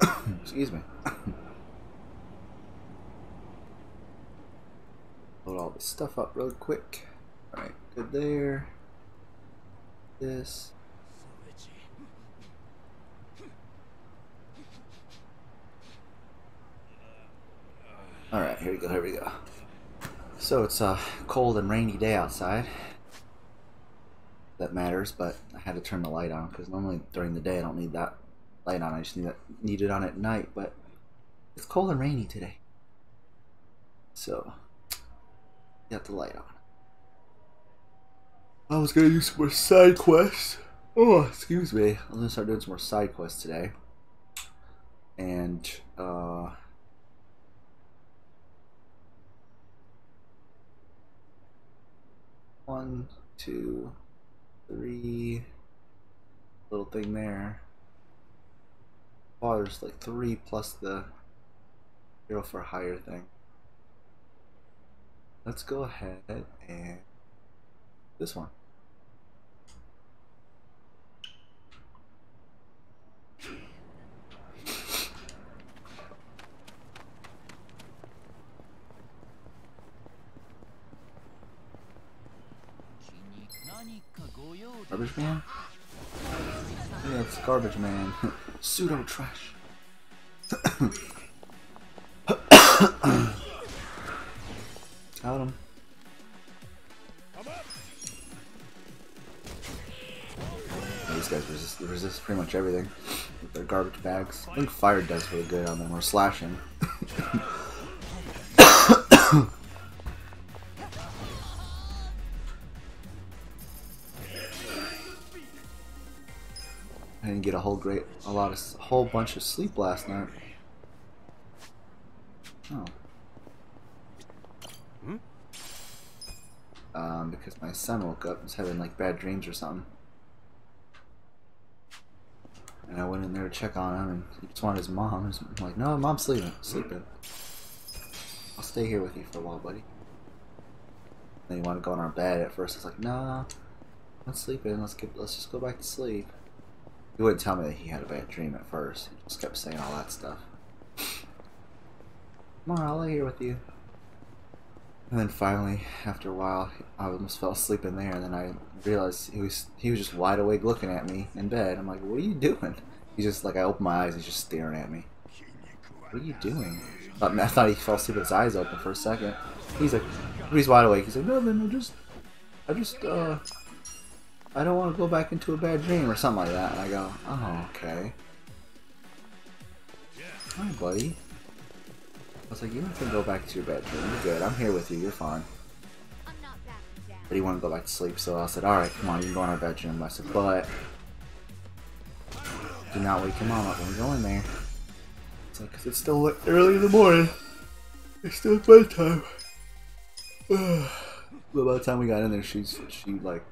Excuse me. Load all this stuff up real quick. Alright, good there. This. Alright, here we go, here we go. So it's a cold and rainy day outside. That matters, but I had to turn the light on because normally during the day I don't need that light on. I just need, that, need it on at night, but it's cold and rainy today. So, got the light on. I was gonna do some more side quests. Oh, excuse me. I'm gonna start doing some more side quests today. And, uh, one, two, three, little thing there. Oh, there's like three plus the hero for hire thing. Let's go ahead and this one. Garbage man? Yeah, it's garbage man. Pseudo trash. Got him. These guys resist, resist pretty much everything with their garbage bags. I think fire does really good on them, or slashing. whole great, a lot of, a whole bunch of sleep last night. Oh. Hmm? Um, because my son woke up and was having like bad dreams or something. And I went in there to check on him, and he just wanted his mom. I'm like, no, mom's sleeping. Sleeping. I'll stay here with you for a while, buddy. Then he wanted to go on our bed. At first, I was like, nah, let's sleep in. Let's get, let's just go back to sleep. He wouldn't tell me that he had a bad dream at first. He just kept saying all that stuff. Come on, I'll lay here with you. And then finally, after a while, I almost fell asleep in there, and then I realized he was he was just wide awake looking at me in bed. I'm like, what are you doing? He's just like, I opened my eyes, he's just staring at me. What are you doing? I, I thought he fell asleep with his eyes open for a second. He's like, he's wide awake. He's like, no, man, I just, I just, uh, I don't want to go back into a bad dream or something like that. And I go, oh, okay. Hi, buddy. I was like, you don't have to go back to your bedroom. You're good. I'm here with you. You're fine. But he wanted to go back to sleep, so I said, alright, come on, you can go in our bedroom. I said, but do not wake your mom up when we go in there. It's like, cause it's still early in the morning. It's still bedtime. but by the time we got in there, she's, she like,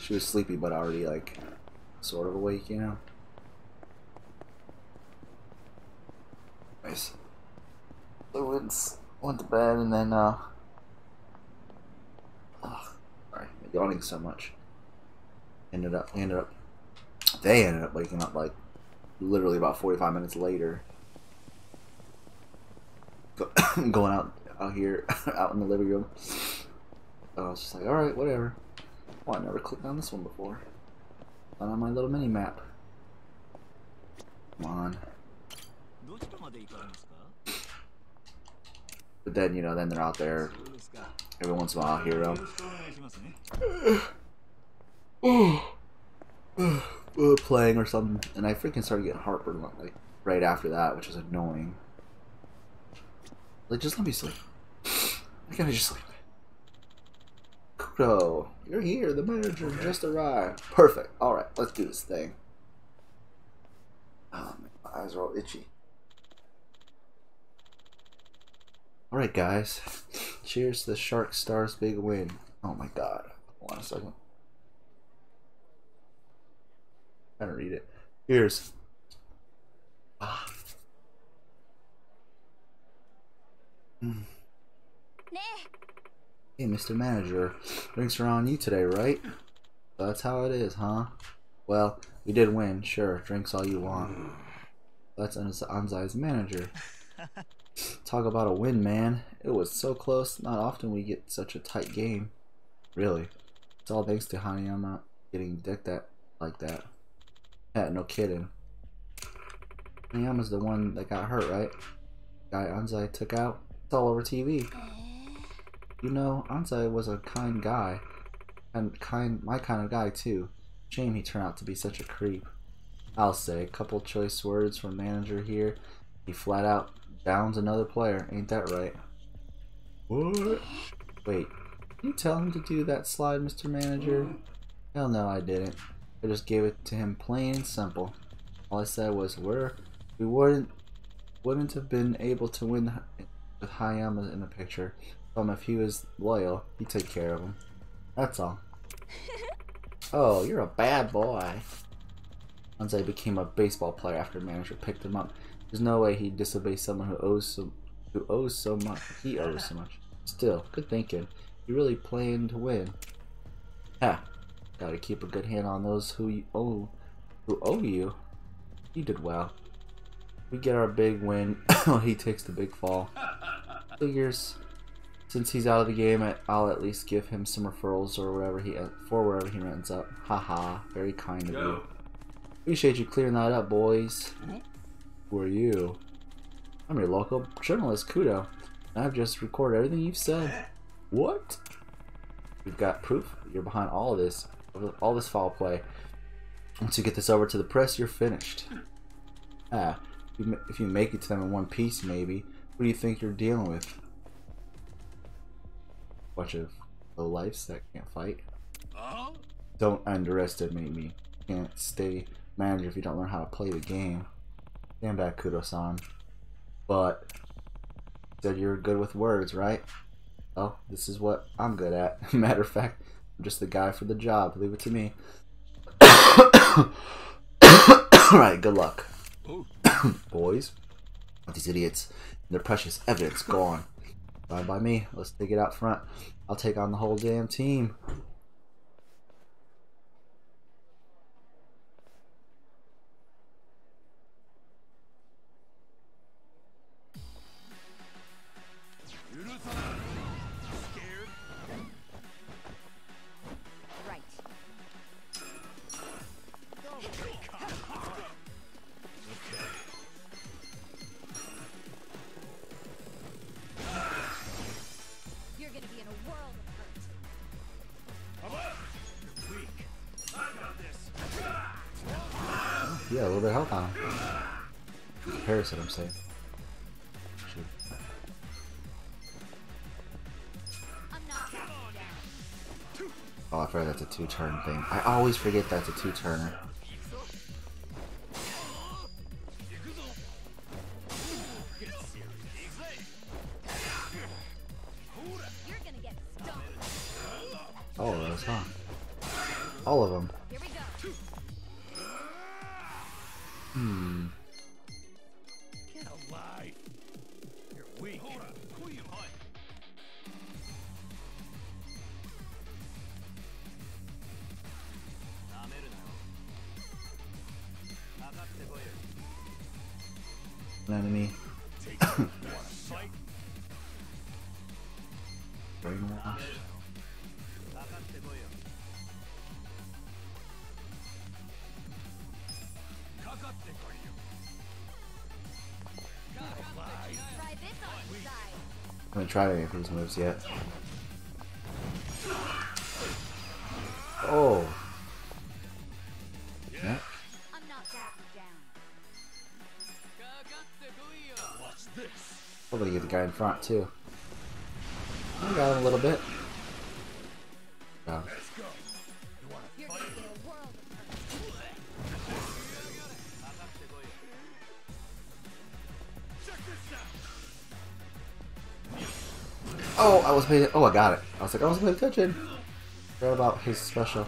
she was sleepy, but already like, sort of awake, you know? Nice. So went, went to bed and then, uh, ugh, sorry, yawning so much. Ended up, ended up, they ended up waking up like literally about 45 minutes later. Going out, out here, out in the living room. I was just like, alright, whatever. Oh, I never clicked on this one before. Not on my little mini map. Come on. But then, you know, then they're out there every once in a while, hero. Uh, playing or something, and I freaking started getting heartburn like right after that, which is annoying. Like, just let me sleep. I just sleep? Kudo, you're here. The manager just arrived. Perfect. All right, let's do this thing. Oh, my eyes are all itchy. Alright guys, cheers to the Shark Stars big win. Oh my god. Hold on a second. I don't read it. Cheers. Ah. Mm. Hey Mr. Manager, drinks are on you today, right? That's how it is, huh? Well, we did win, sure, drinks all you want. That's Anzai's manager. Talk about a win, man. It was so close. Not often we get such a tight game. Really. It's all thanks to Hanayama getting decked at like that. Yeah, no kidding. Hanayama's the one that got hurt, right? Guy Anzai took out. It's all over TV. Oh. You know, Anzai was a kind guy. And kind, my kind of guy, too. Shame he turned out to be such a creep. I'll say, a couple choice words from manager here. He flat out downs another player. Ain't that right? What? Wait, you tell him to do that slide, Mr. Manager? Hell no, I didn't. I just gave it to him plain and simple. All I said was, we're, we wouldn't wouldn't have been able to win with Hayama in the picture. Um, if he was loyal, he'd take care of him. That's all. oh, you're a bad boy. Once I became a baseball player after manager picked him up. There's no way he'd disobey someone who owes so who owes so much. He owes so much. Still, good thinking. You really playing to win. Ha! Gotta keep a good hand on those who you owe, who owe you. You did well. We get our big win. he takes the big fall. Figures. Since he's out of the game, I'll at least give him some referrals or whatever he for wherever he ends up. Haha, very kind of you. Appreciate you clearing that up, boys. Who are you? I'm your local journalist, Kudo. I've just recorded everything you've said. What? We've got proof you're behind all of this, all this foul play. Once you get this over to the press, you're finished. Ah, if you make it to them in one piece, maybe. Who do you think you're dealing with? Bunch of low lives that can't fight. Uh-huh. Don't underestimate me. Can't stay manager if you don't learn how to play the game. Stand back, Kudo-san. But said you're good with words, right? Well, this is what I'm good at. Matter of fact, I'm just the guy for the job. Leave it to me. Alright, good luck. Boys, these idiots and their precious evidence gone. Fine by me. Let's take it out front. I'll take on the whole damn team. I'm saying. Oh, I forgot that's a two-turn thing. I always forget that's a two-turner. I haven't tried any of these moves yet. Front too. I got a little bit. Oh. Out. Oh, I was paying. Oh, I got it. I was like, I wasn't paying attention. Forgot about his special.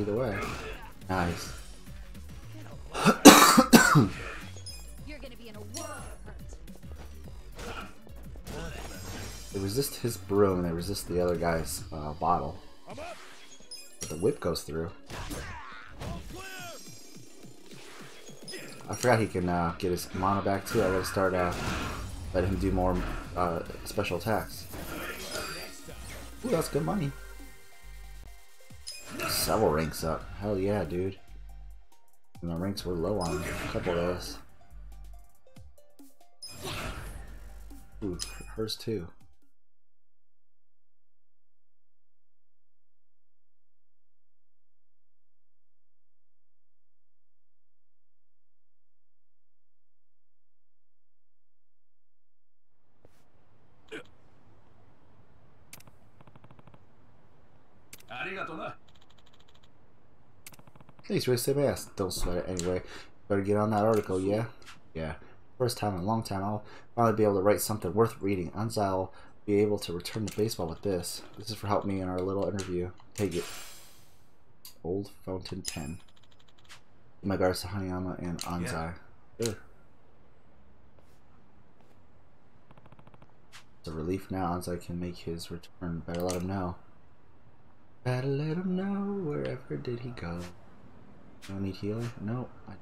either way. Nice. they resist his broom and they resist the other guy's uh, bottle. But the whip goes through. I forgot he can uh, get his mana back too. I gotta start uh, let him do more uh, special attacks. Ooh, that's good money. Several ranks up. Hell yeah, dude. The ranks were low on a couple of those. Ooh, hers too. Save my ass. Don't sweat it anyway. Better get on that article, yeah? Yeah. First time in a long time, I'll finally be able to write something worth reading. Anzai will be able to return to baseball with this. This is for helping me in our little interview. Take it. Old Fountain Pen. My regards to Hanayama and Anzai. Sure. It's a relief now. Anzai can make his return. Better let him know. Better let him know. Wherever did he go? Do I need healing? No. I...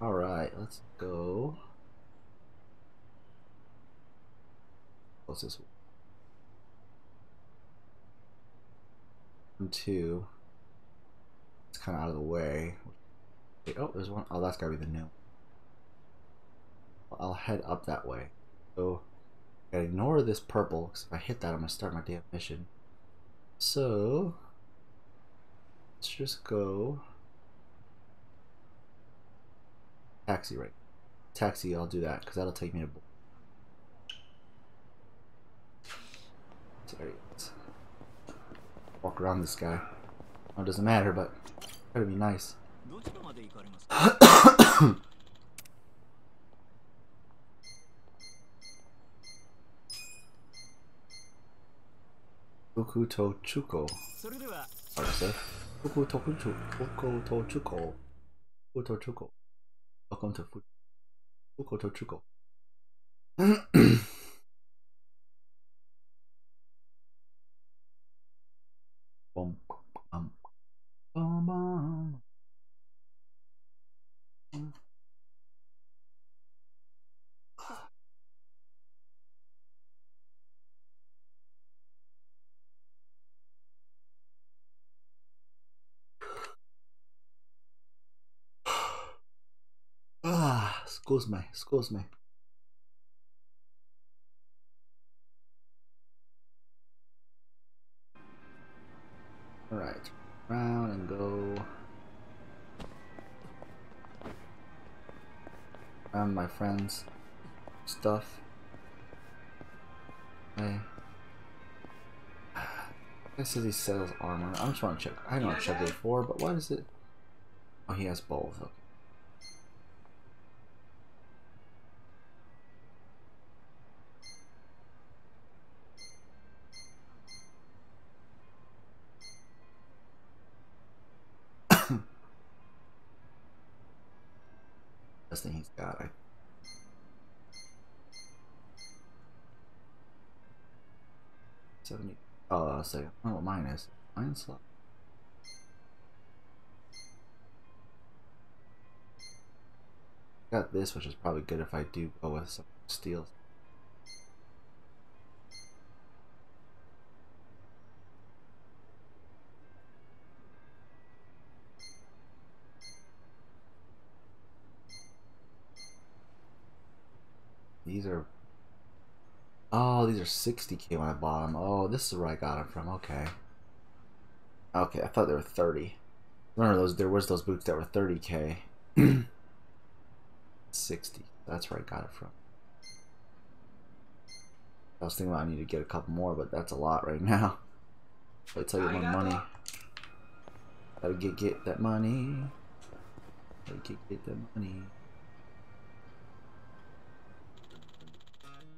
Alright, let's go. What's this? One, two. It's kind of out of the way. Wait, oh, there's one. Oh, that's gotta be the new. I'll head up that way. So, I ignore this purple, because if I hit that, I'm gonna start my damn mission. So, let's just go taxi right taxi I'll do that because that'll take me to Sorry. walk around this guy it doesn't matter but that would be nice Fukuto Chuko. Arthur. まで行かれますか Fuku to Chuko. それでは Sorry, sir. Fuku to Chuko. Fuku to Chuko. Fuku to Chuko. Welcome to Fu- Fuku Excuse me, excuse me. Alright, round and go. Around my friends' stuff. Hey. I says he sells armor. I'm just want to check. I know I checked it before, but why does it? Oh, he has both. Okay. Best thing he's got. I... Seventy. I'll say. I don't know what mine is. Mine's slow. Got this, which is probably good if I do go with some steel. These are. Oh, these are 60k when I bought them. Oh, this is where I got them from. Okay. Okay, I thought they were 30. Remember those? There was those boots that were 30k. 60. That's where I got it from. I was thinking about I need to get a couple more, but that's a lot right now. I get more money. Gotta get get that money. Gotta get get that money.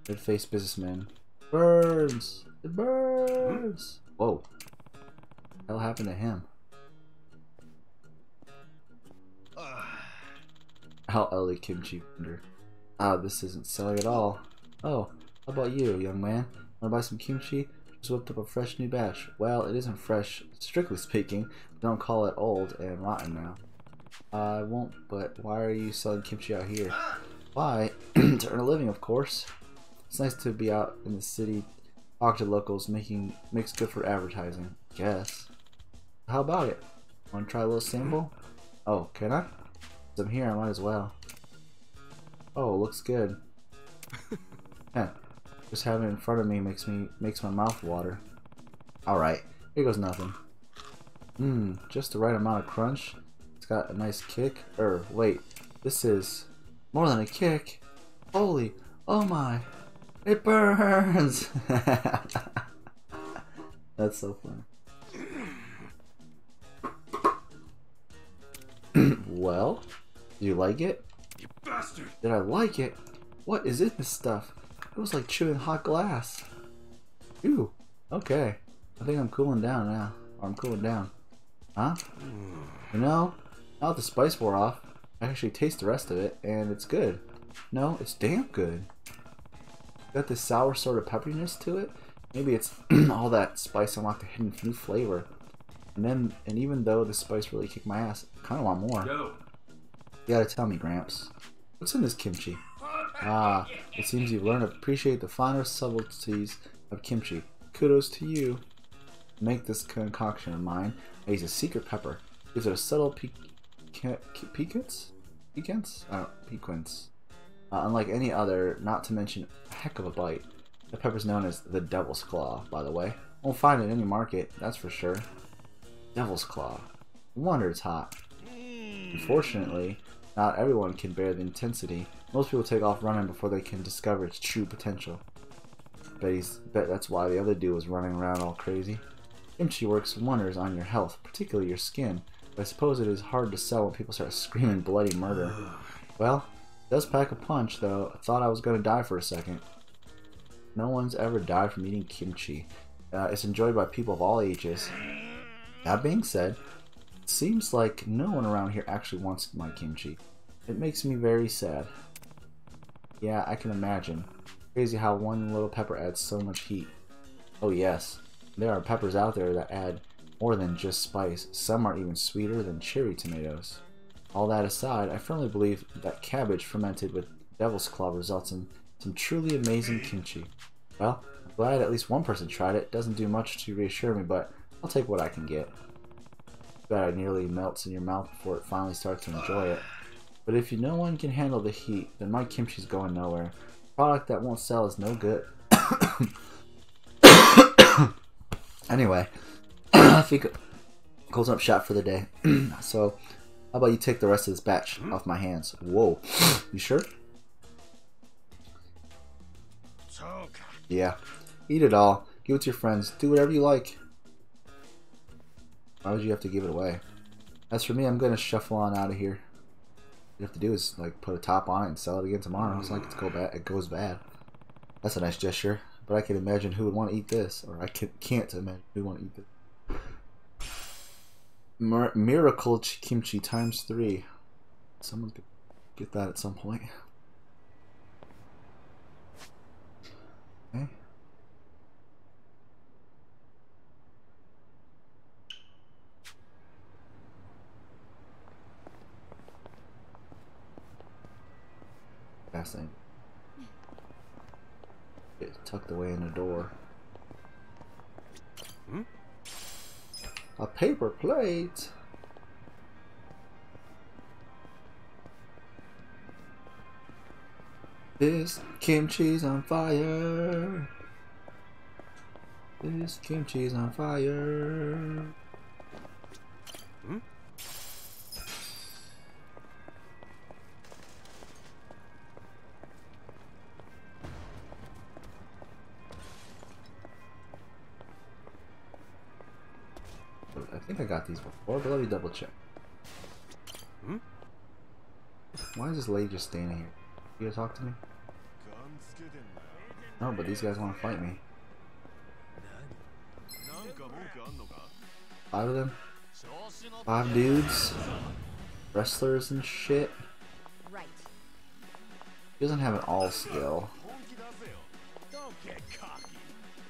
Red faced businessman. Burns! It burns! Whoa. What the hell happened to him? How Ellie Kimchi Wonder. Ah, this isn't selling at all. Oh, How about you, young man? Wanna buy some kimchi? Just whipped up a fresh new batch. Well, it isn't fresh, strictly speaking. Don't call it old and rotten now. I won't, but why are you selling kimchi out here? Why? to earn a living, of course. It's nice to be out in the city, talk to locals, making makes good for advertising. Guess. How about it? Want to try a little sample? Oh, can I? Since I'm here, I might as well. Oh, looks good. yeah, just having it in front of me makes me makes my mouth water. All right, here goes nothing. Mmm, just the right amount of crunch. It's got a nice kick. Er, wait, this is more than a kick. Holy, oh my, it burns. That's so funny. well, do you like it? You bastard! Did I like it? What is in this stuff? It was like chewing hot glass. Ooh, okay. I think I'm cooling down now. Or I'm cooling down. Huh? You know, now that the spice wore off, I actually taste the rest of it, and it's good. No, it's damn good. Got this sour sort of pepperiness to it. Maybe it's all that spice unlocked a hidden new flavor. And then, and even though the spice really kicked my ass, I kind of want more. Yo! You gotta tell me, Gramps. What's in this kimchi? Ah, it seems you've learned to appreciate the finer subtleties of kimchi. Kudos to you. Make this concoction of mine, I use a secret pepper. Gives it a subtle piquance? Piquance? Oh, piquance. Uh, unlike any other, not to mention a heck of a bite. The pepper's known as the Devil's Claw, by the way. Won't find it in any market, that's for sure. Devil's Claw. No wonder it's hot. Unfortunately, not everyone can bear the intensity. Most people take off running before they can discover its true potential. Bet, he's, bet that's why the other dude was running around all crazy. Kimchi works wonders on your health, particularly your skin, but I suppose it is hard to sell when people start screaming bloody murder. Well, does pack a punch, though. I thought I was going to die for a second. No one's ever died from eating kimchi. Uh, it's enjoyed by people of all ages. That being said, it seems like no one around here actually wants my kimchi. It makes me very sad. Yeah, I can imagine. Crazy how one little pepper adds so much heat. Oh yes, there are peppers out there that add more than just spice. Some are even sweeter than cherry tomatoes. All that aside, I firmly believe that cabbage fermented with devil's claw results in some truly amazing kimchi. Well, I'm glad at least one person tried it. Doesn't do much to reassure me, but I'll take what I can get. Bet it nearly melts in your mouth before it finally starts to enjoy it. But if you no one can handle the heat, then my kimchi's going nowhere. Product that won't sell is no good. anyway, I think closing up shop for the day. so, how about you take the rest of this batch hmm? off my hands? Whoa, you sure? Yeah, eat it all. Give it to your friends. Do whatever you like. Why would you have to give it away? As for me, I'm gonna shuffle on out of here. What you have to do is like put a top on it and sell it again tomorrow. It's like it's go bad. It goes bad. That's a nice gesture. But I can imagine who would want to eat this, or I can, can't imagine who would want to eat this. Mir- Miracle ch- kimchi times three. Someone could get that at some point. Okay. Fascinating. Get tucked away in the door. A paper plate. This kimchi's on fire. This kimchi's on fire. I think I got these before, but let me double check. Hmm? Why is this lady just standing here? You gonna talk to me? No, but these guys want to fight me. Five of them? Five dudes? Wrestlers and shit? Right. He doesn't have an all skill.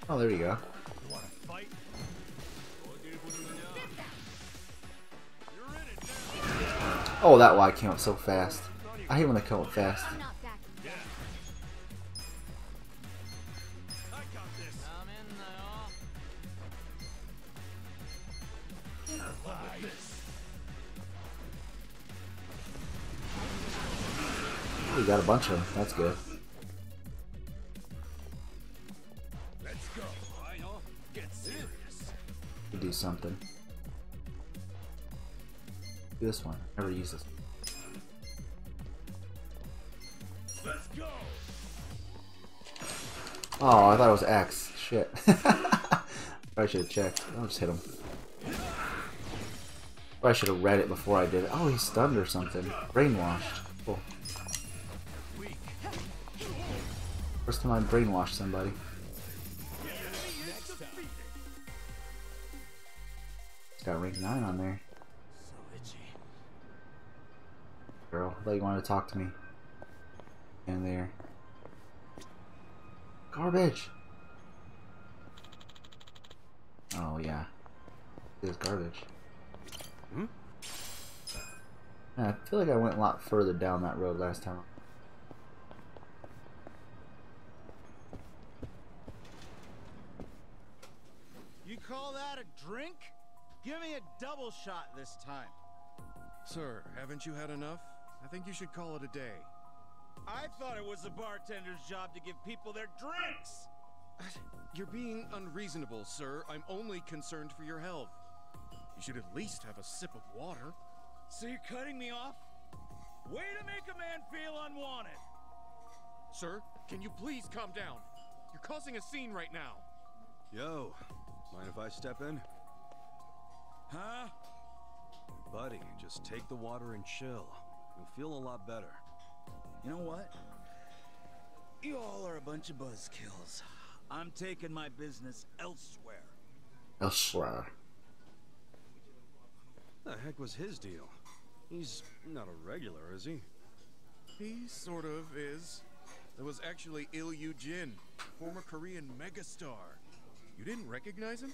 Oh, there you go. Oh, that why I came up so fast. I hate when they come up fast. We got a bunch of them. That's good. Let's go. Get serious. Do something. This one. Never use this. Let's go. Oh, I thought it was X. Shit. I should have checked. I'll just hit him. I should have read it before I did it. Oh, he's stunned or something. Brainwashed. Cool. First time I brainwashed somebody. It's got rank 9 on there. Girl, I thought you wanted to talk to me. And there. Garbage! Oh, yeah. It is garbage. Hmm? Yeah, I feel like I went a lot further down that road last time. You call that a drink? Give me a double shot this time. Sir, haven't you had enough? I think you should call it a day. I thought it was the bartender's job to give people their drinks. You're being unreasonable, sir. I'm only concerned for your health. You should at least have a sip of water. So you're cutting me off? Way to make a man feel unwanted. Sir, can you please calm down? You're causing a scene right now. Yo, mind if I step in? Huh? Buddy, just take the water and chill. You'll feel a lot better. You know what? You all are a bunch of buzzkills. I'm taking my business elsewhere. Elsewhere. The heck was his deal? He's not a regular, is he? He sort of is. That was actually Il Yu Jin, former Korean megastar. You didn't recognize him?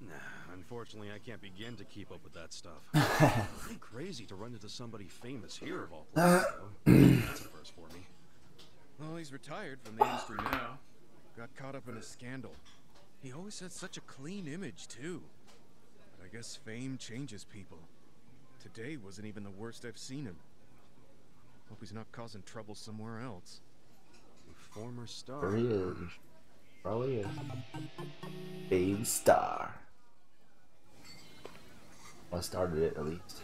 Nah, unfortunately, I can't begin to keep up with that stuff. Pretty crazy to run into somebody famous here of all uh, places. That's a first for me. Well, he's retired from the industry now. Got caught up in a scandal. He always had such a clean image, too. But I guess fame changes people. Today wasn't even the worst I've seen him. Hope he's not causing trouble somewhere else. A former star. There he is. Probably is. Big star. I started it at least.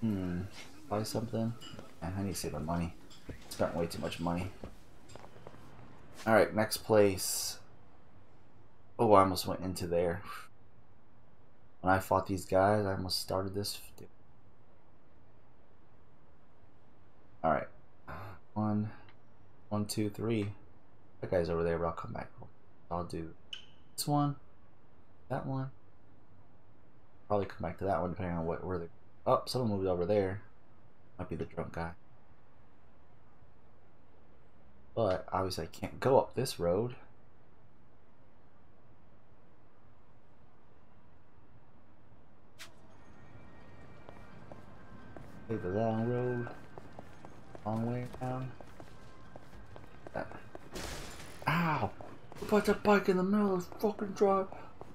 Hmm. Buy something? I need to save my money. Spent way too much money. Alright, next place. Oh, I almost went into there. When I fought these guys, I almost started this. Alright. One, one, two, three. That guy's over there, but I'll come back. I'll do this one, that one. Probably come back to that one depending on what where they. Oh, someone moved over there. Might be the drunk guy. But obviously, I can't go up this road. Take the long road. Long way down. Ow! Who put that bike in the middle of the fucking drive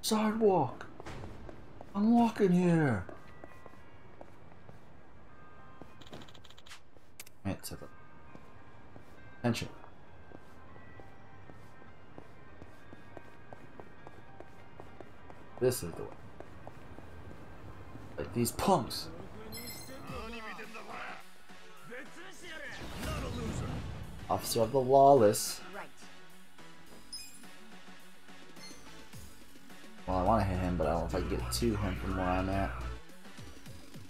sidewalk? I'm walking here. It's a attention. This is the way. Like these punks. Officer of the lawless. Well, I want to hit him, but I don't know if I can get to him from where I'm at.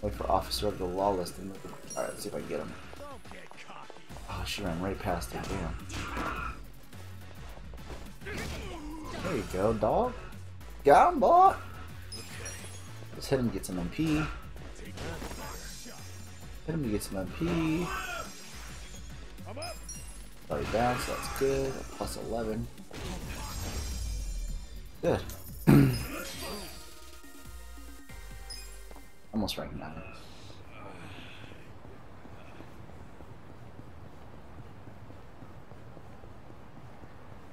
Wait for Officer of the Lawless to move. Alright, let's see if I can get him. Oh, she ran right past him. Damn. There you go, dog. Got him, boy. Let's hit him, get some MP. Hit him to get some MP. Down, so that's good. Plus 11. Good. Almost rank 9.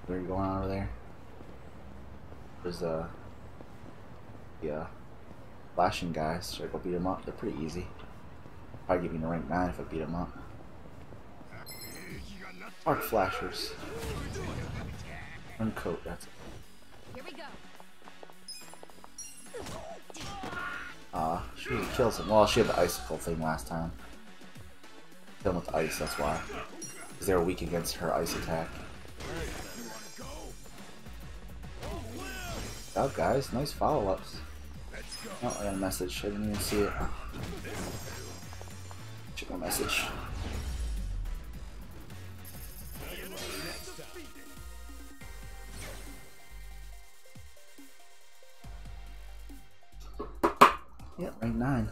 What are you going on over there? There's a yeah, flashing guys. Should I go beat them up? They're pretty easy. Probably give me the rank 9 if I beat them up. Arc flashers. Uncoat, that's it. Here we go. Ah, she kills him. Well, she had the icicle thing last time. Him with ice, that's why. Because they were weak against her ice attack. Oh, guys, nice follow-ups. Oh, I got a message. I didn't even see it. Check my message. Yep, rank 9.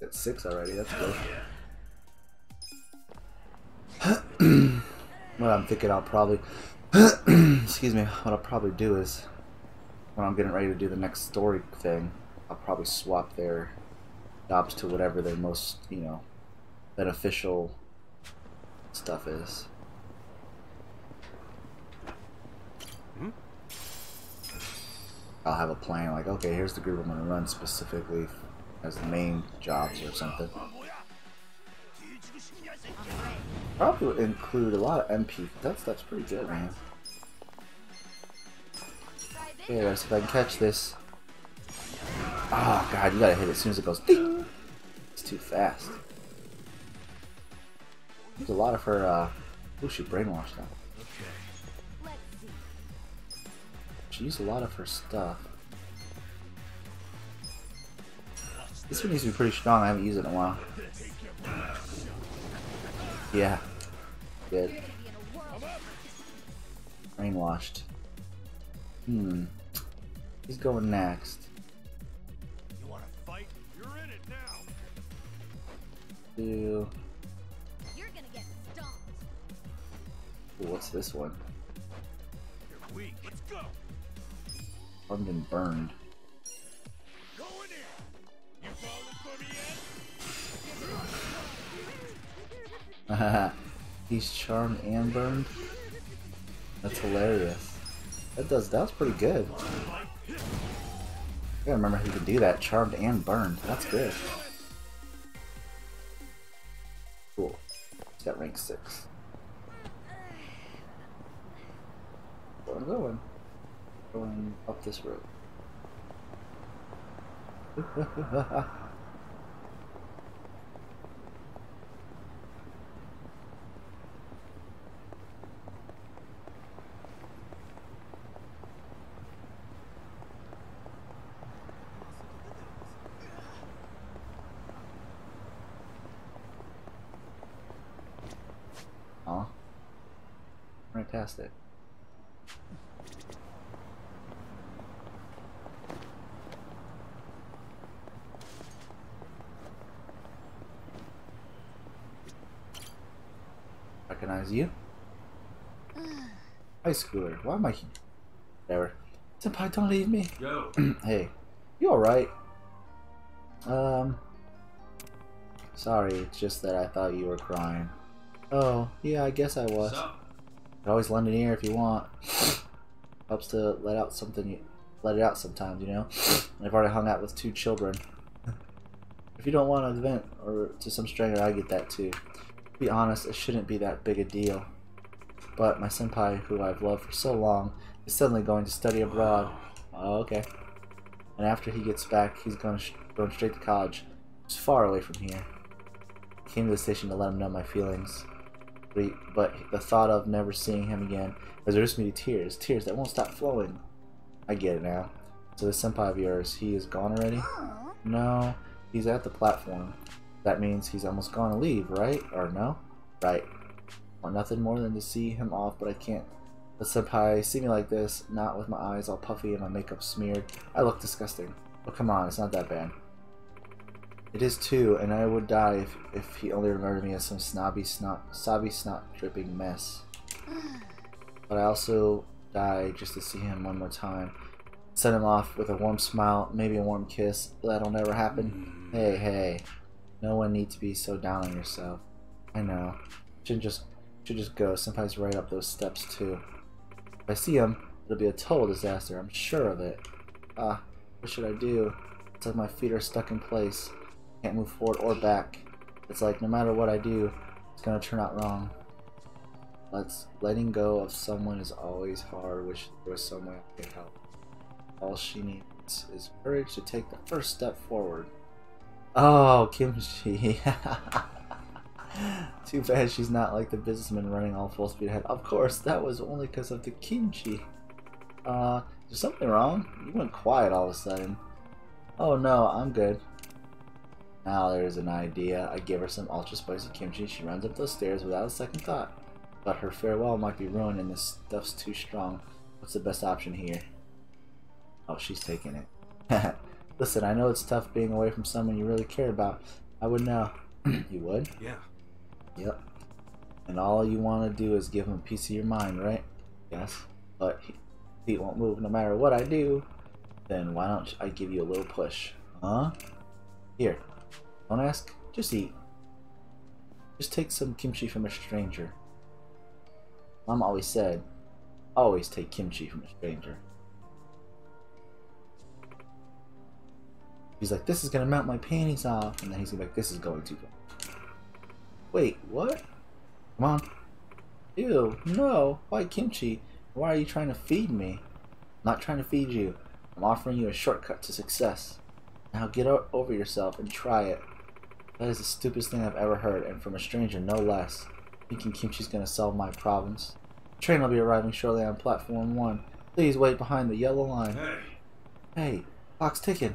Got 6 already, that's good. what I'm thinking I'll probably... excuse me, what I'll probably do is... When I'm getting ready to do the next story thing, I'll probably swap their jobs to whatever their most, you know, beneficial stuff is. I'll have a plan like, okay, here's the group I'm going to run specifically as the main jobs or something. Probably would include a lot of MP. That stuff's pretty good, man. Okay, let's see if I can catch this. Oh god, you gotta hit it as soon as it goes ding! It's too fast. There's a lot of her, uh... Ooh, she brainwashed them. She used a lot of her stuff. This one needs to be pretty strong. I haven't used it in a while. Yeah. Good. You're gonna be in a world. Brainwashed. Hmm. He's going next. You wanna fight? You're in it now. Do... You're gonna get stomped. Ooh, what's this one? And burned. He's charmed and burned? That's hilarious. That does, that was pretty good. I gotta remember he can do that. Charmed and burned. That's good. Cool. He's got rank 6. Where am going? Going up this road. Aw. Right past it. Recognize you? High schooler. Why am I here? Whatever. Senpai, don't leave me. Yo. hey, you alright? Um, sorry, it's just that I thought you were crying. Oh, yeah, I guess I was. Could always lend an ear if you want. Helps to let out something, you, let it out sometimes, you know? I've already hung out with two children. if you don't want to vent or to some stranger, I get that too. To be honest, it shouldn't be that big a deal. But my senpai, who I've loved for so long, is suddenly going to study abroad. Oh, okay. And after he gets back, he's going, sh going straight to college. It's far away from here. I came to the station to let him know my feelings. But, he, but the thought of never seeing him again has reduced me to tears. Tears that won't stop flowing. I get it now. So this senpai of yours, he is gone already? No, he's at the platform. That means he's almost gone to leave, right? Or no? Right. Want nothing more than to see him off, but I can't. The senpai see me like this, not with my eyes all puffy and my makeup smeared. I look disgusting. But come on, it's not that bad. It is too, and I would die if, if he only remembered me as some snobby snot, sobby snot dripping mess. But I also die just to see him one more time. Send him off with a warm smile, maybe a warm kiss. That'll never happen. Hmm. Hey, hey. No one needs to be so down on yourself. I know. Should just should just go. Sometimes right up those steps too. If I see him, it'll be a total disaster. I'm sure of it. Ah, what should I do? It's like my feet are stuck in place. Can't move forward or back. It's like no matter what I do, it's gonna turn out wrong. Let's letting go of someone is always hard. Wish there was someone I could help. All she needs is courage to take the first step forward. Oh, Kimchi. Too bad she's not like the businessman running all full speed ahead. Of course, that was only because of the kimchi. Uh, is something wrong? You went quiet all of a sudden. Oh no, I'm good. Now there's an idea. I give her some ultra spicy kimchi. She runs up those stairs without a second thought. But her farewell might be ruined and this stuff's too strong. What's the best option here? Oh, she's taking it. Listen, I know it's tough being away from someone you really care about. I would know. you would? Yeah. Yep. And all you want to do is give him a piece of your mind, right? Yes. But he, he won't move no matter what I do. Then why don't I give you a little push? Huh? Here. Don't ask. Just eat. Just take some kimchi from a stranger. Mom always said, always take kimchi from a stranger. He's like, this is gonna melt my panties off. And then he's like, this is going too far. Wait, what? Come on. Ew, no. Why kimchi? Why are you trying to feed me? I'm not trying to feed you. I'm offering you a shortcut to success. Now get over yourself and try it. That is the stupidest thing I've ever heard, and from a stranger no less. Thinking kimchi's gonna solve my problems. train will be arriving shortly on platform one. Please wait behind the yellow line. Hey. Hey, clock's ticking.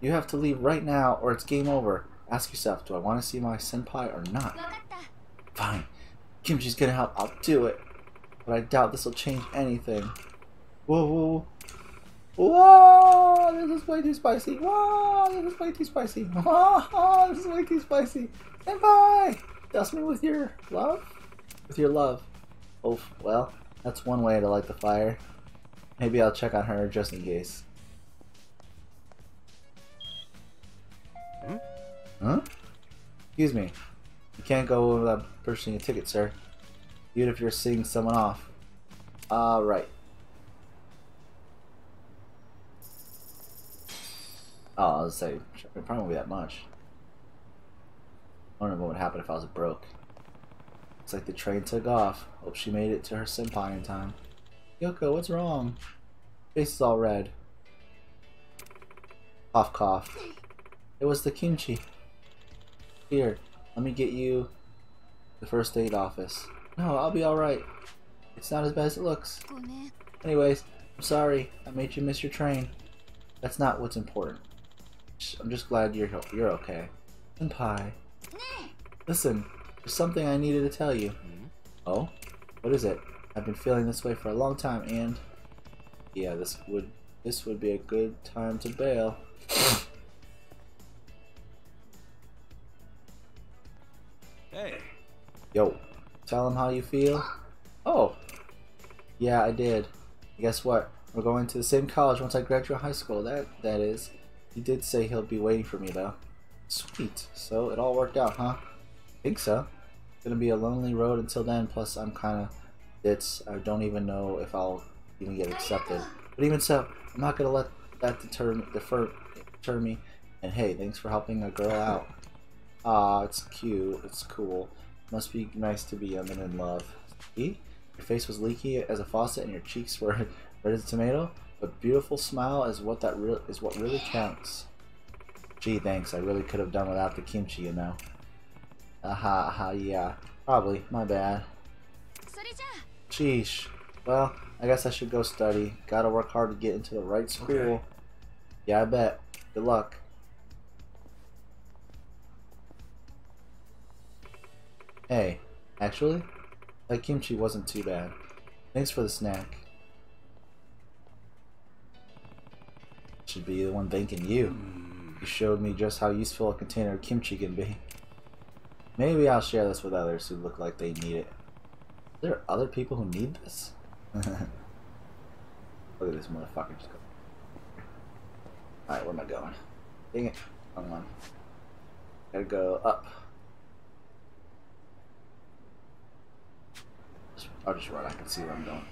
You have to leave right now or it's game over. Ask yourself, do I want to see my senpai or not? Fine. Kimchi's gonna help. I'll do it. But I doubt this will change anything. Whoa, whoa, whoa. This is way too spicy. Whoa, this is way too spicy. Oh, this is way too spicy. Senpai! Dust me with your love? With your love. Oh, well, that's one way to light the fire. Maybe I'll check on her just in case. Huh? Excuse me. You can't go without purchasing a ticket, sir. Even if you're seeing someone off. Alright. Oh, I was say, it probably won't be that much. I wonder what would happen if I was broke. Looks like the train took off. Hope she made it to her senpai in time. Yoko, what's wrong? Face is all red. Cough, cough. It was the kimchi. Here, let me get you the first aid office. No, I'll be alright. It's not as bad as it looks. Anyways, I'm sorry. I made you miss your train. That's not what's important. I'm just glad you're you're okay. Senpai. Listen, there's something I needed to tell you. Hmm? Oh? What is it? I've been feeling this way for a long time and... Yeah, this would this would be a good time to bail. Yo, tell him how you feel. Oh, yeah, I did. Guess what? We're going to the same college once I graduate high school. That that is. He did say he'll be waiting for me though. Sweet. So it all worked out, huh? Think so. It's gonna be a lonely road until then. Plus, I'm kind of. It's. I don't even know if I'll even get accepted. But even so, I'm not gonna let that deter. Defer, deter me. And hey, thanks for helping a girl out. Ah, it's cute. It's cool. Must be nice to be a man in love. E? Your face was leaky as a faucet and your cheeks were red as a tomato, but beautiful smile is what that real is what really counts. Gee, thanks. I really could have done without the kimchi, you know. Aha, aha, yeah. Probably. My bad. Sheesh. Well, I guess I should go study. Gotta work hard to get into the right school. Okay. Yeah, I bet. Good luck. Hey, actually, that kimchi wasn't too bad. Thanks for the snack. Should be the one thanking you. You showed me just how useful a container of kimchi can be. Maybe I'll share this with others who look like they need it. Are There are other people who need this? look at this motherfucker just go. Alright, where am I going? Dang it. Wrong one. Gotta go up. I'll just run. I can see what I'm doing.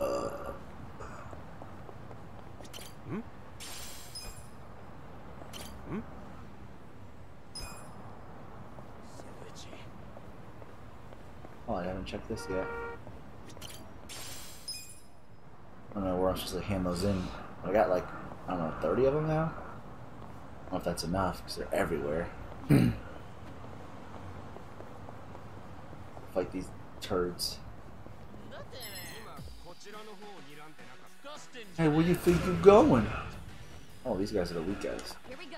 Uh, Hmm? Hmm? Oh, I haven't checked this yet. I don't know where I'm supposed to hand those in. I got like, I don't know, 30 of them now? I don't know if that's enough, because they're everywhere. Fight these turds. Hey, where you think you're going? Oh, these guys are the weak guys. Here we go.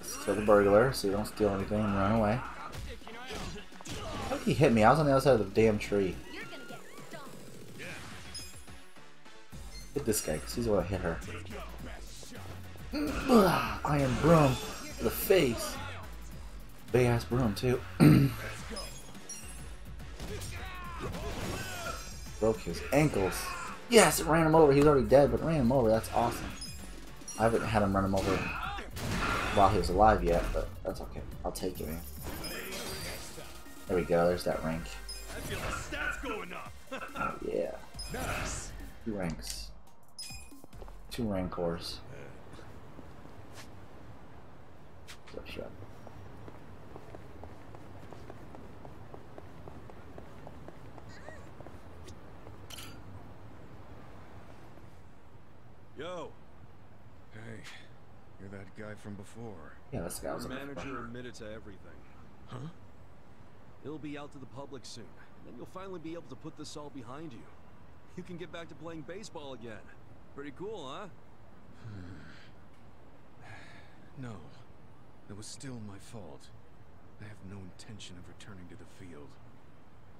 Let's kill the burglar so you don't steal anything and run away. How did he hit me? I was on the other side of the damn tree. Hit this guy, because he's the one hit her. Iron Broom to the face. Big ass Broom, too. Broke his ankles. Yes, it ran him over. He's already dead, but it ran him over. That's awesome. I haven't had him run him over while he was alive yet, but that's okay. I'll take it, man. There we go. There's that rank. I feel the stats going up. Oh, yeah. Two ranks. Two rancors. Shut, shut. Yo, Hey, you're that guy from before. Yeah, this guy was your looking for- manager admitted to everything. Huh? It'll be out to the public soon. And then you'll finally be able to put this all behind you. You can get back to playing baseball again. Pretty cool, huh? No. It was still my fault. I have no intention of returning to the field.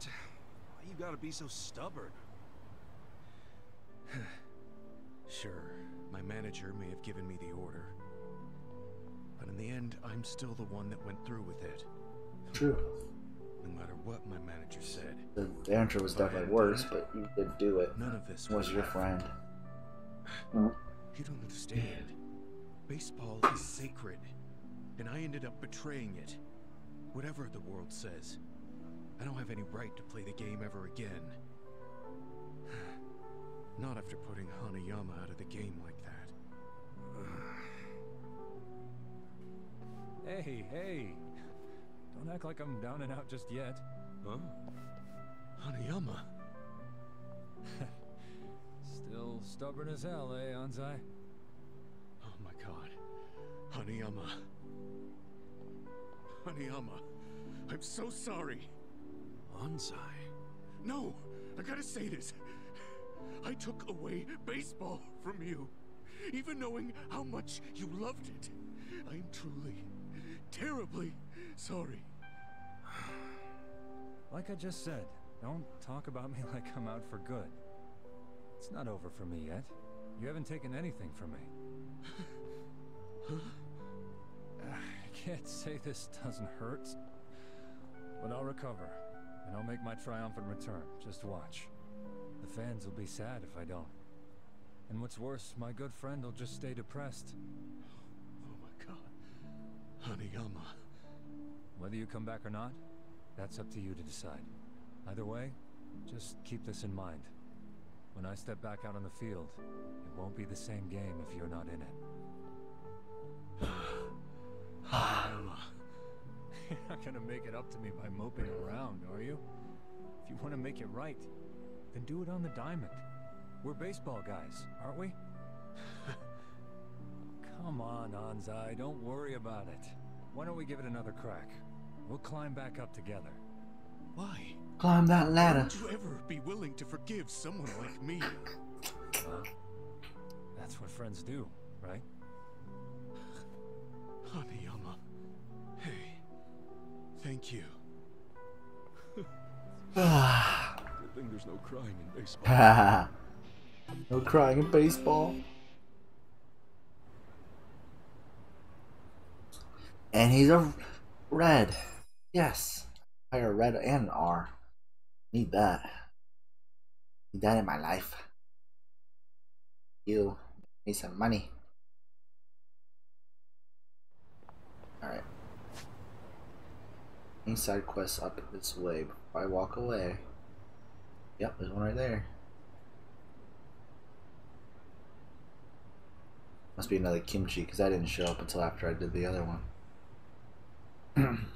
Why you gotta be so stubborn? Sure, my manager may have given me the order. But in the end, I'm still the one that went through with it. True. No matter what my manager said, The, the answer was definitely worse, but you did do it. none of this Was your friend. Hmm? Hmm? You don't understand. Baseball is sacred, and I ended up betraying it. Whatever the world says, I don't have any right to play the game ever again. Not after putting Hanayama out of the game like that. Hey, hey. Don't act like I'm down and out just yet. Huh? Hanayama? Still stubborn as hell, eh, Anzai? Oh my god. Hanayama. Hanayama. I'm so sorry. Anzai. No, I gotta say this. I took away baseball from you, even knowing how much you loved it. I am truly, terribly sorry. Like I just said, don't talk about me like I'm out for good. It's not over for me yet. You haven't taken anything from me. I can't say this doesn't hurt, but I'll recover, and I'll make my triumphant return. Just watch. The fans will be sad if I don't. And what's worse, my good friend will just stay depressed. Oh my god. Hanayama. Whether you come back or not, that's up to you to decide. Either way, just keep this in mind. When I step back out on the field, it won't be the same game if you're not in it. Hanayama. You're not gonna make it up to me by moping around, are you? If you want to make it right, then do it on the diamond. We're baseball guys, aren't we? Come on, Anzai, don't worry about it. Why don't we give it another crack? We'll climb back up together. Why? Climb that ladder. Would you ever be willing to forgive someone like me? Well, that's what friends do, right? Hanayama. Hey. Thank you. Ah. Thing there's no crying in baseball. No crying in baseball. And he's a red. Yes. Hire a red and an R. Need that. Need that in my life. You need some money. Alright. Any side quests up this way before I walk away. Yep, there's one right there. Must be another kimchi because I didn't show up until after I did the other one.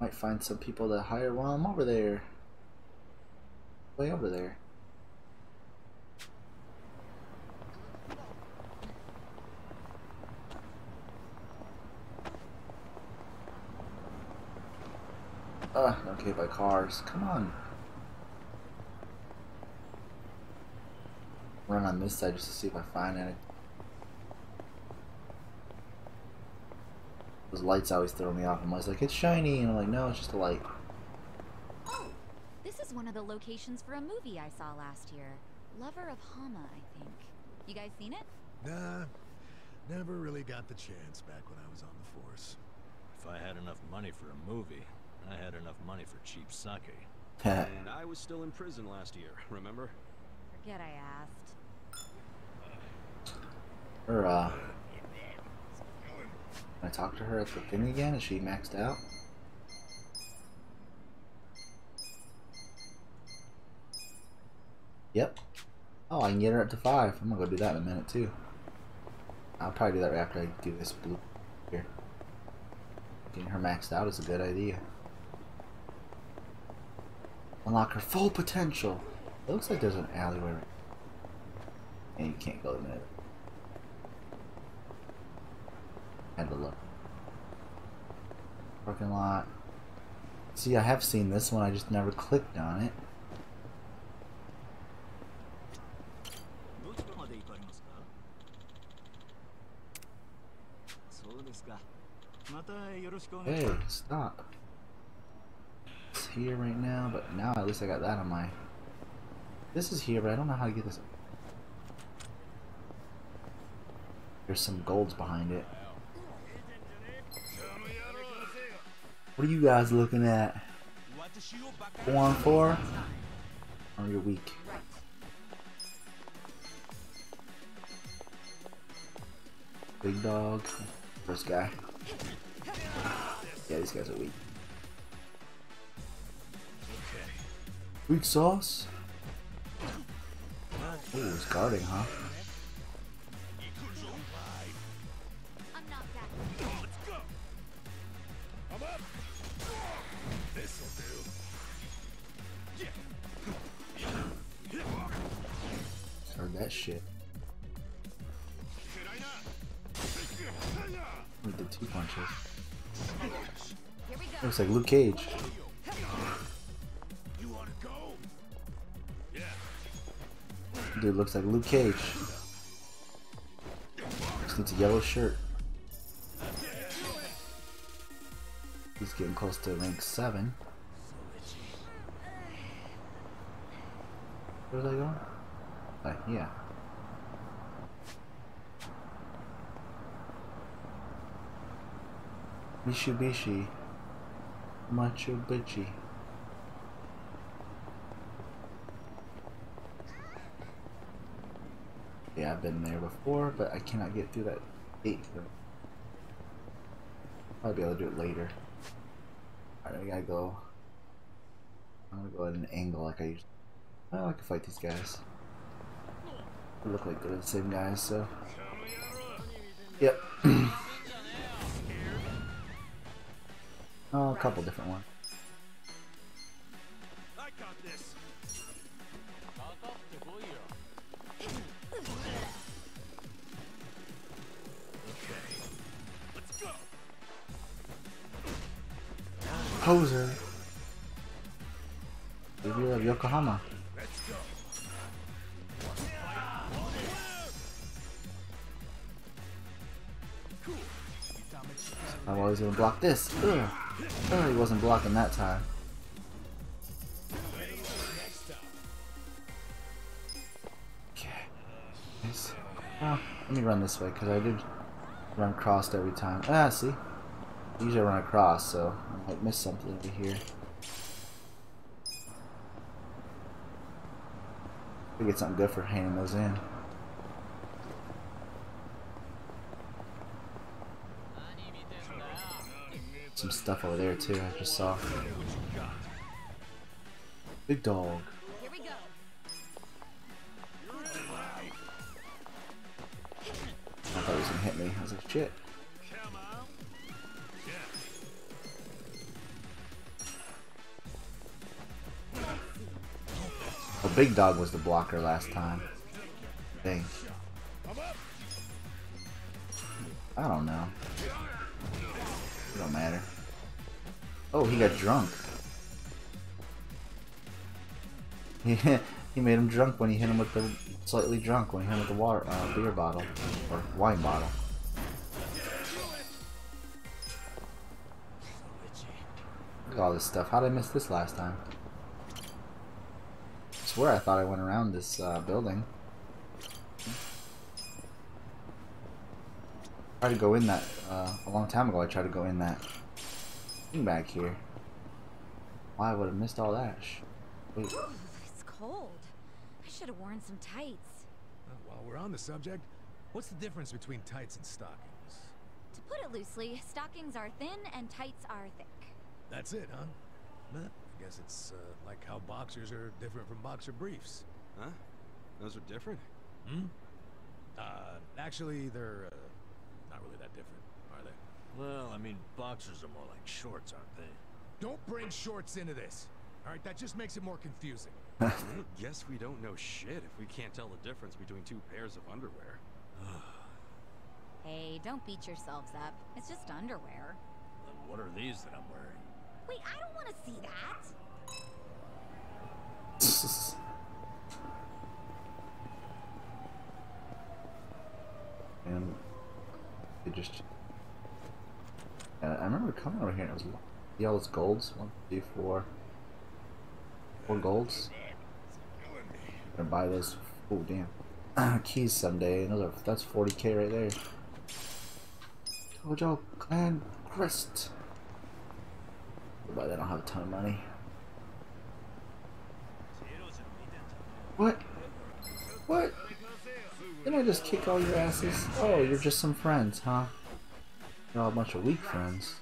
Might find some people to hire while I'm over there. Way over there. Ugh, get hit by cars. Come on. Run on this side just to see if I find any. Those lights always throw me off. I'm always like, it's shiny, and I'm like, no, it's just a light. Oh, this is one of the locations for a movie I saw last year. Lover of Hama, I think. You guys seen it? Nah, never really got the chance back when I was on the force. If I had enough money for a movie, I had enough money for cheap sake. And I was still in prison last year, remember? Forget I asked. Or, uh. Can I talk to her at the thing again? Is she maxed out? Yep. Oh, I can get her up to five. I'm gonna go do that in a minute too. I'll probably do that right after I do this blue here. Getting her maxed out is a good idea. Unlock her full potential. It looks like there's an alleyway. Right and you can't go in there. Have a look. Parking lot. See, I have seen this one, I just never clicked on it. Hey, stop. It's here right now, but now at least I got that on my this is here, but I don't know how to get this. There's some golds behind it. What are you guys looking at? Four on four? Oh, you're weak. Big dog. First guy. Yeah, these guys are weak. Weak sauce? Ooh, he's guarding, huh? Heard that shit. We did two punches. Looks like Luke Cage. Dude looks like Luke Cage. Just needs a yellow shirt. He's getting close to rank 7. Where's I going? Uh, yeah. Mitsubishi. Machu Picchu. Yeah, I've been there before, but I cannot get through that gate. I'll be able to do it later. Alright, I gotta go. I'm gonna go at an angle like I usually. Well, I can fight these guys. They look like they're the same guys, so. Yep. oh, a couple different ones. Block this. Ugh. Oh, he wasn't blocking that time. Okay. let me run this way because I did run across every time. Ah, see? Usually I run across, so I might miss something over here. We get something good for handing those in. Some stuff over there too, I just saw. Big dog. I thought he was gonna hit me. I was like, shit. The big dog was the blocker last time. Dang. I don't know. Oh, he got drunk. He made him drunk when he hit him with the slightly drunk when he hit him with the water uh, beer bottle or wine bottle. Look at all this stuff. How did I miss this last time? I swear I thought I went around this uh, building. tried to go in that uh, a long time ago. I tried to go in that thing back here. Why I would have missed all that? Sh- Wait. It's cold. I should have worn some tights. Uh, while we're on the subject, what's the difference between tights and stockings? To put it loosely, stockings are thin and tights are thick. That's it, huh? Well, I guess it's uh, like how boxers are different from boxer briefs. Huh? Those are different? Hmm? Uh, actually, they're uh, not really that different, are they? Well, I mean, boxers are more like shorts, aren't they? Don't bring shorts into this. All right, that just makes it more confusing. Guess we don't know shit if we can't tell the difference between two pairs of underwear. Hey, don't beat yourselves up. It's just underwear. Then what are these that I'm wearing? Wait, I don't want to see that. and it just. Uh, I remember coming over here and it was see all those golds one, two, four, four golds. I'm Gonna buy those. Oh damn, keys someday. Are that's 40k right there. Tojo Clan Crest. But I don't have a ton of money. What? What? Didn't I just kick all your asses? Oh, you're just some friends, huh? All a bunch of weak friends.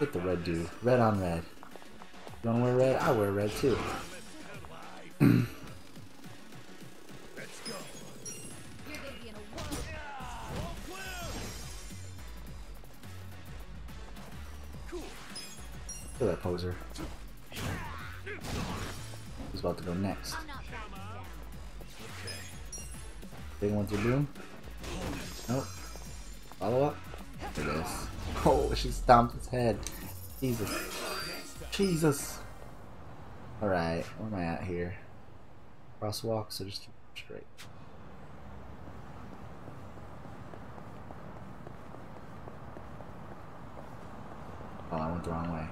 Get the red dude. Red on red. You wanna wear red? I wear red too. You're gonna be in a world. Look at that poser. He's about to go next. I'm not backing down. Big one to boom. Stomped his head. Jesus. Jesus. Alright, where am I at here? Crosswalk, so just straight. Oh, I went the wrong way.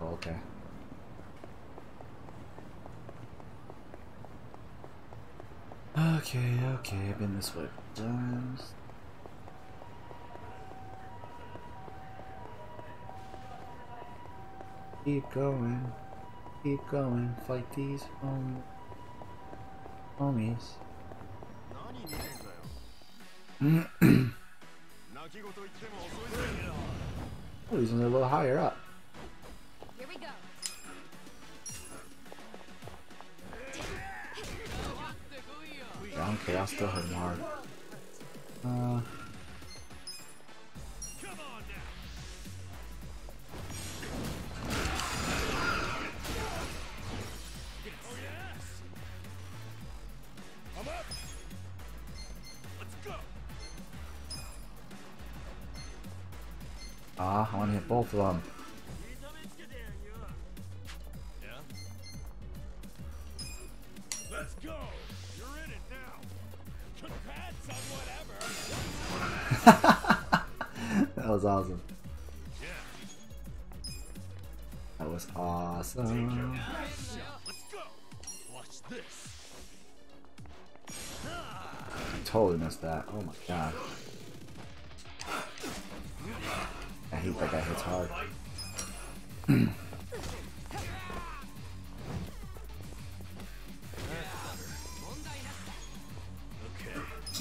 Oh, okay. Okay, okay, I've been this way times. Keep going. Keep going. Fight these home homies. oh, he's a little higher up. Here we go. Yeah, I don't still hit him hard. Uh, ah, I want to hit both of them. Let's go. You're in it now. Congrats on whatever. that was awesome. That was awesome. Watch this. I totally missed that. Oh my god. Hate that guy hits hard.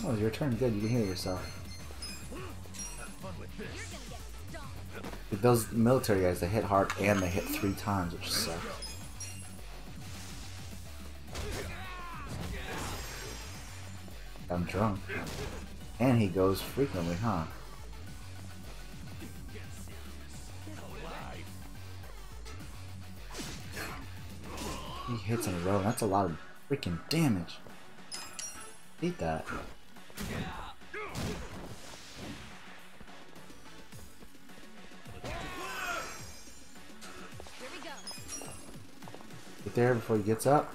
Oh, your turn. Good, you can heal yourself. Those military guys, they hit hard and they hit three times, which sucks. I'm drunk. And he goes frequently, huh? He hits in a row. That's a lot of freaking damage. Eat that. Get there before he gets up.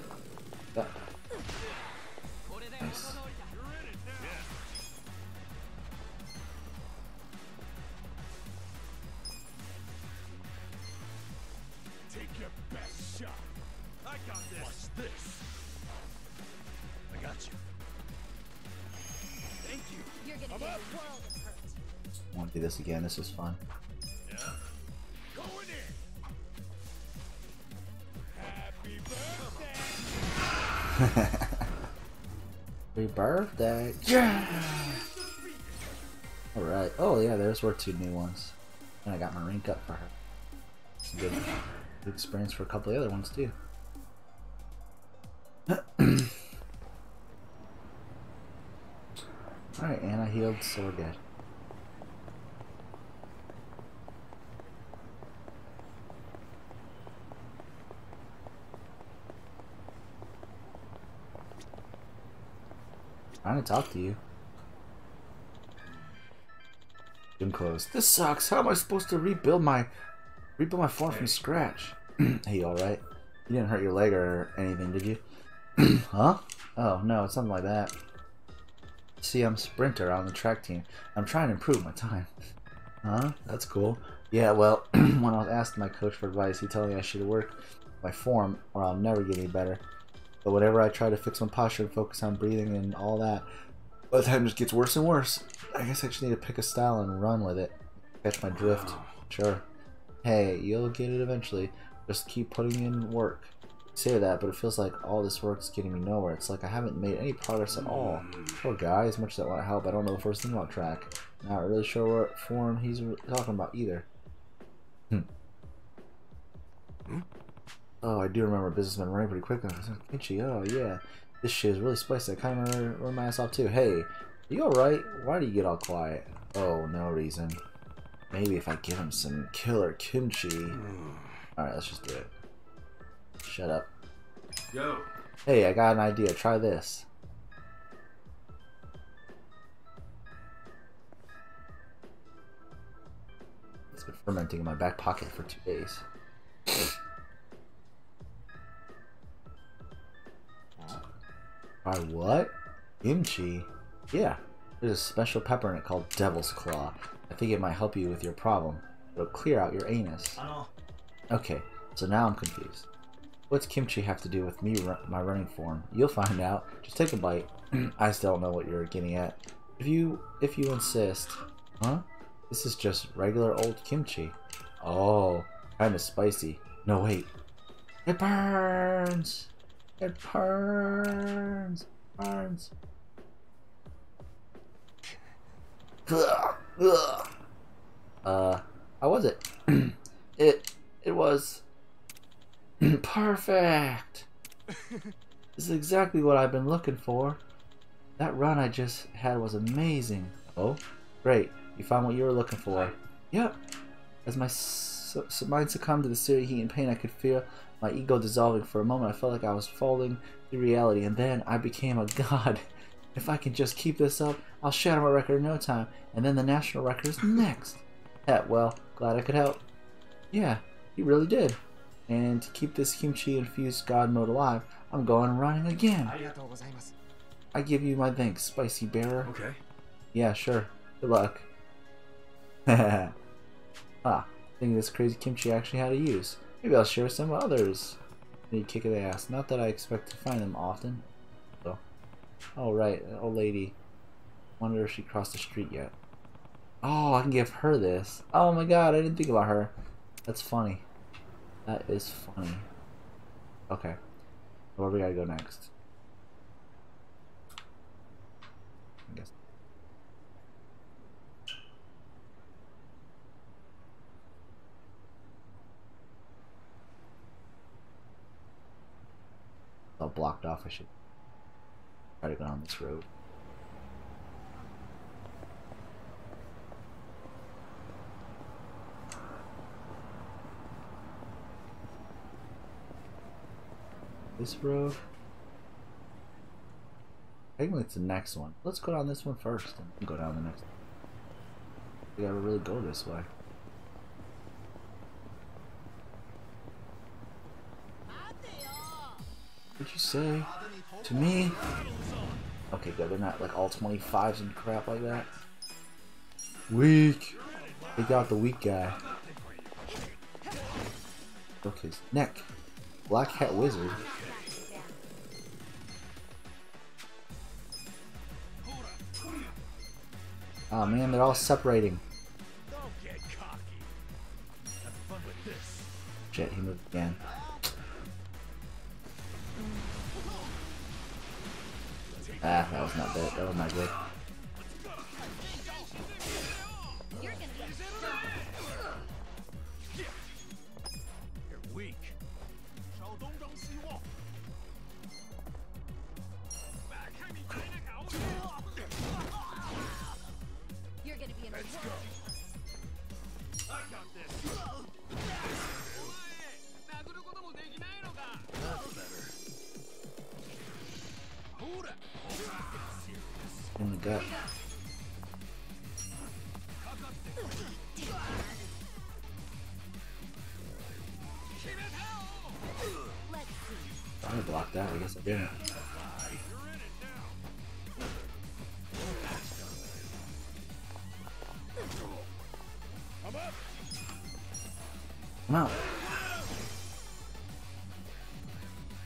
Do this again. This is fun. Yeah. Happy birthday. Yeah! Alright. Oh, yeah, there's were two new ones. And I got my rank up for her. It's a good, good experience for a couple of the other ones, too. Alright, and I healed, so we're good. Trying to talk to you. Gym closed. This sucks. How am I supposed to rebuild my rebuild my form from scratch? hey, alright? You didn't hurt your leg or anything, did you? huh? Oh no, it's something like that. See, I'm a sprinter on the track team. I'm trying to improve my time. Huh? That's cool. Yeah, well, when I was asking my coach for advice, he told me I should work my form or I'll never get any better. But whenever I try to fix my posture and focus on breathing and all that, by the time it just gets worse and worse. I guess I just need to pick a style and run with it. Catch my drift. Sure. Hey, you'll get it eventually. Just keep putting in work. Say that, but it feels like all this work's getting me nowhere. It's like I haven't made any progress at all. Poor guy, as much as I want to help, I don't know the first thing about track. Not really sure what form he's talking about either. Hmm. Oh, I do remember businessman running pretty quick. I was like, Kichi, oh yeah. This shit is really spicy. I kind of remember run my ass off too. Hey, you alright? Why do you get all quiet? Oh, no reason. Maybe if I give him some killer kimchi. Hmm. Alright, let's just do it. Shut up. Go. Hey, I got an idea. Try this. It's been fermenting in my back pocket for two days. Try what? Kimchi? Yeah, there's a special pepper in it called Devil's Claw. I think it might help you with your problem. It'll clear out your anus. Okay, so now I'm confused. What's kimchi have to do with me, my running form? You'll find out. Just take a bite. I still don't know what you're getting at. If you, if you insist. Huh? This is just regular old kimchi. Oh, kind of spicy. No, wait. It burns! It burns! Burns. Ugh, ugh. Uh, how was it? it, it was perfect. this is exactly what I've been looking for. That run I just had was amazing. Oh, great. You found what you were looking for. Yep. As my mind succumbed to the searing heat and pain, I could feel my ego dissolving. For a moment, I felt like I was falling to reality, and then I became a god. If I can just keep this up, I'll shatter my record in no time, and then the national record is next. Yeah, well, glad I could help. Yeah, you really did. And to keep this kimchi infused god mode alive, I'm going running again. I give you my thanks, spicy bearer. Okay. Yeah, sure. Good luck. ah, think this crazy kimchi actually had a use. Maybe I'll share some others. Need kick of the ass. Not that I expect to find them often. So. Oh right, old lady. Wonder if she crossed the street yet. Oh, I can give her this. Oh my god, I didn't think about her. That's funny. That is funny. Okay. Where we gotta go next? I guess. All blocked off. I should try to go on this road. This road. I think it's the next one. Let's go down this one first and go down the next one. We gotta really go this way. What'd you say? To me? Okay, good. They're not like all 25s and crap like that. Weak. They got the weak guy. Broke his neck. Black Hat Wizard. Oh man, they're all separating. Shit, he moved again. Ah, that was not good. That was not good. See. I blocked that. I guess I. Come out.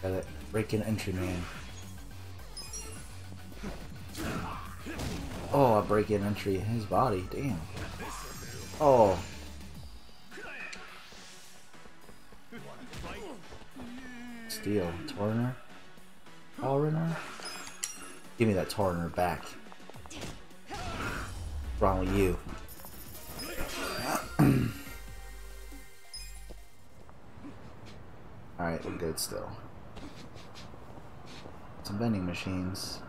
Got it. Break in entry man. Oh, a break in entry. His body. Damn. Oh. Steel. Torner? Torner? Give me that Torner back. What's wrong with you? Alright, we're good still. Some vending machines.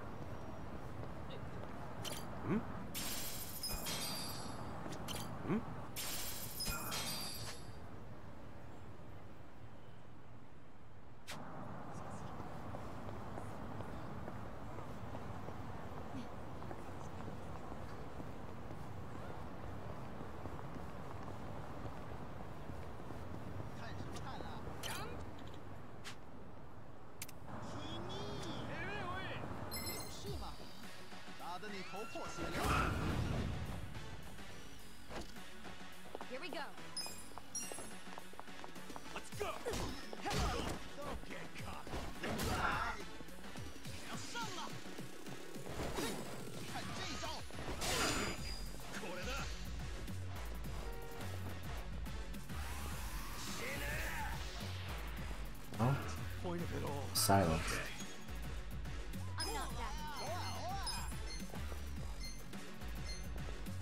Silence.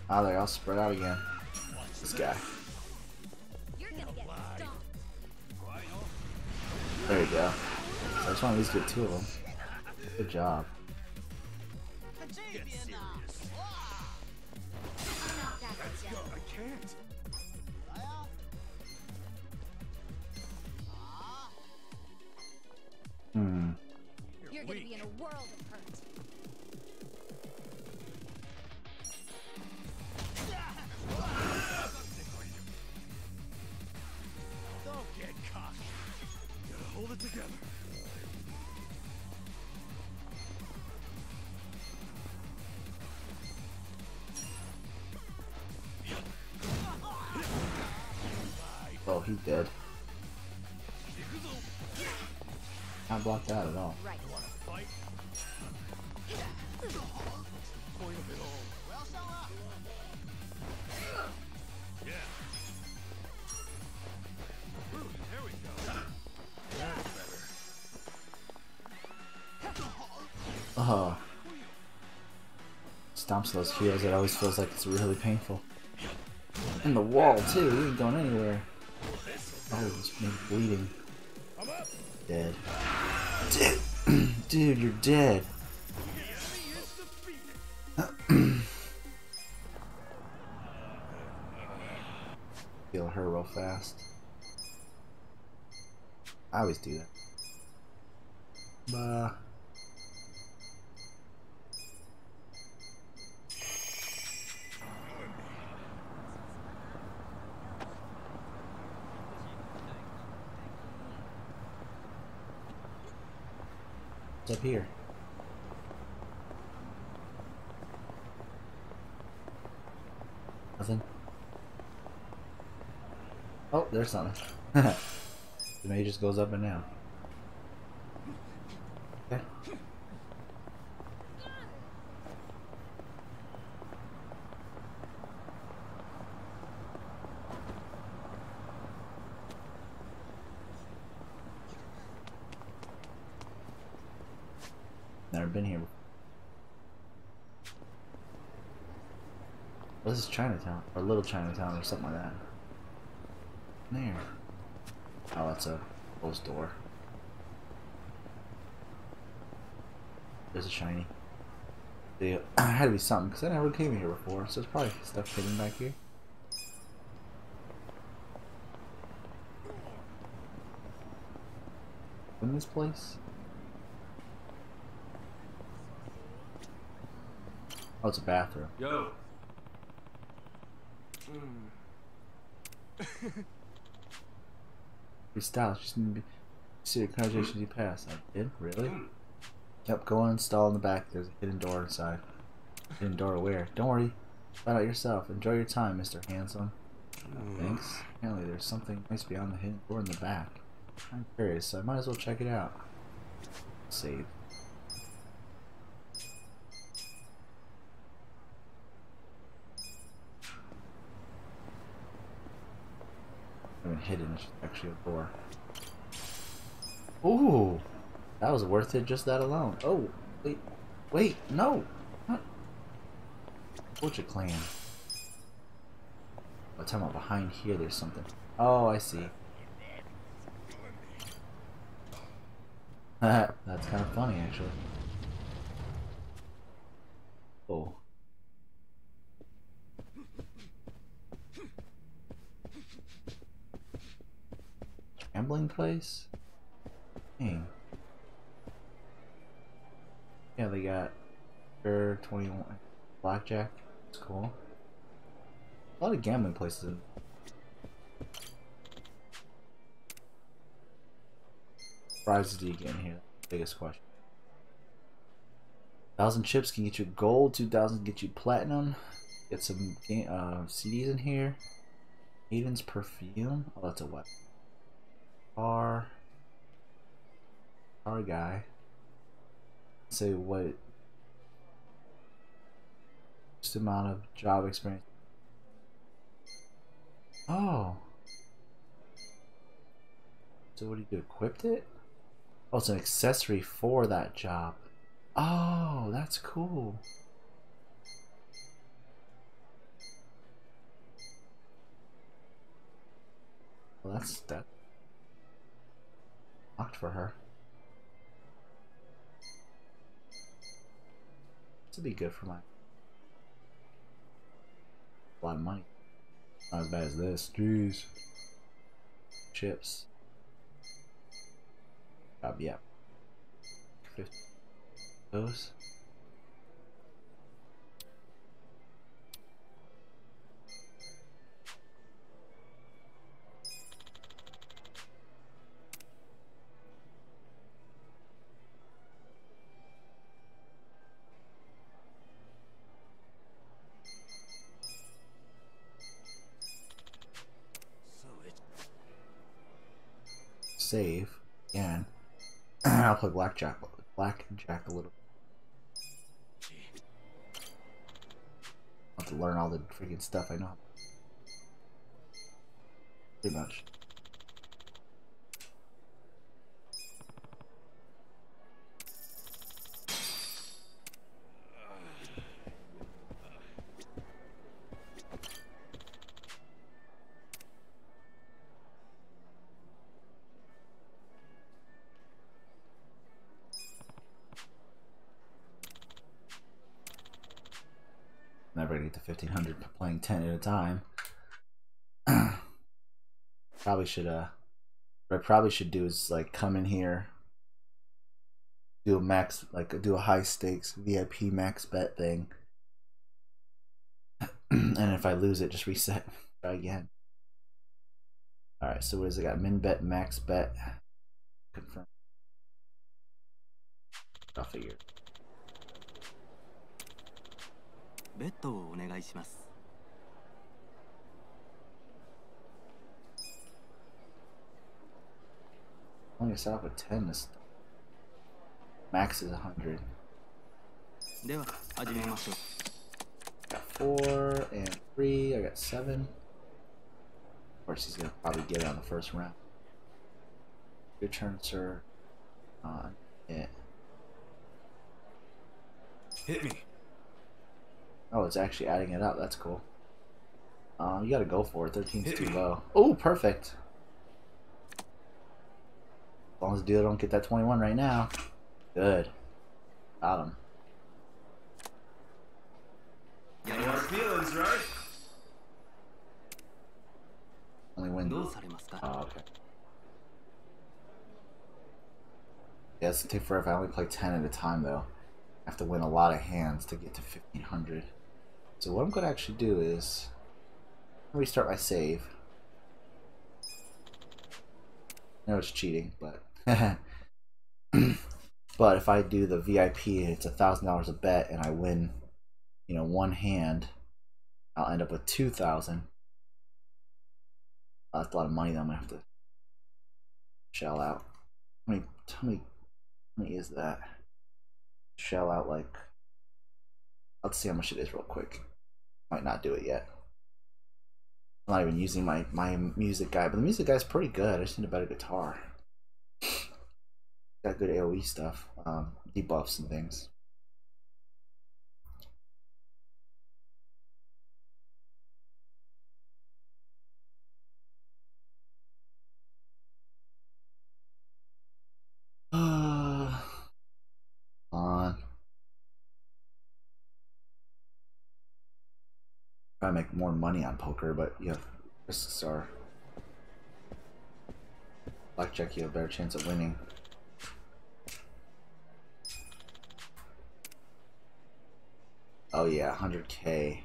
Ah, they're all spread out again. This guy. There you go. I just want to at least get two of them. Good job. right. You wanna fight? Point of it all. Well, so up! Yeah. Ooh, there we go. That's better. Oh. Stomps those heels, it always feels like it's really painful. And the wall too, you ain't going anywhere. Oh, this bleeding. Dead. Dead dude, you're dead. Heal her real fast. I always do that. Bah. What's up here? Nothing. There's something. the mage just goes up and down. Never been here. This is Chinatown, or Little Chinatown, or something like that. There. Oh, that's a closed door. There's a shiny. Yeah, had to be something because I never came here before, so there's probably stuff hidden back here. In this place? Oh, it's a bathroom. Yo. Hmm. Your style just need to be. See the congratulations you passed. I did? Really? Hmm. Yep, go and install in the back. There's a hidden door inside. Hidden door where? Don't worry. Find out yourself. Enjoy your time, Mr. Handsome. Hmm. Thanks. Apparently there's something nice beyond the hidden door in the back. I'm curious, so I might as well check it out. Save. Hidden actually a door. Ooh! That was worth it just that alone. Oh, wait. Wait, no! What? Butcher Clan. Oh, I'm talking about behind here there's something. Oh, I see. That's kind of funny, actually. Oh. Gambling place? Dang. Yeah, they got Fair 21 Blackjack. It's cool. A lot of gambling places prizes do you get in here? Biggest question. Thousand chips can get you gold. Two thousand get you platinum. Get some uh, CDs in here. Aiden's perfume. Oh, that's a weapon. Car. Car guy. Say what? Just amount of job experience. Oh. So what do you do? Equipped it? Oh, it's an accessory for that job. Oh, that's cool. Well, that's that. Locked for her. This would be good for my. A lot of money. Not as bad as this. Jeez. Chips. Uh, yeah. 50. Those. Save. Again. I'll play blackjack. Blackjack a little. I'll have to learn all the freaking stuff I know. Pretty much. playing 10 at a time. probably should, uh, what I probably should do is like come in here, do a max, like do a high stakes VIP max bet thing. and if I lose it, just reset, try again. Alright, so what is it got? Min bet, max bet, confirm. I'll figure. ベッドをお願いします Only start with 10 is max is 100. Got 4 and 3, I got 7. Of course, he's gonna probably get it on the first round. Your turn, sir. Uh, on it. Hit me. Oh, it's actually adding it up. That's cool. Um, you gotta go for it. 13's too low. Oh, perfect. As long as Dealer don't get that 21 right now. Good. Got him. You know feelings, right? Only win. Oh, okay. Yeah, it's gonna take forever. I only play 10 at a time, though. I have to win a lot of hands to get to 1500. So what I'm gonna actually do is restart my save. I know it's cheating, but but if I do the VIP it's a thousand dollars a bet and I win, you know, one hand, I'll end up with two thousand. That's a lot of money that I'm gonna have to shell out. How many? How many? How many is that? Shell out like. Let's see how much it is real quick. Might not do it yet. I'm not even using my my music guy, but the music guy's pretty good. I just need a better guitar. Got good AOE stuff, um, debuffs and things. Try to make more money on poker, but you have risks are. Blackjack, you have a better chance of winning. Oh yeah, 100k.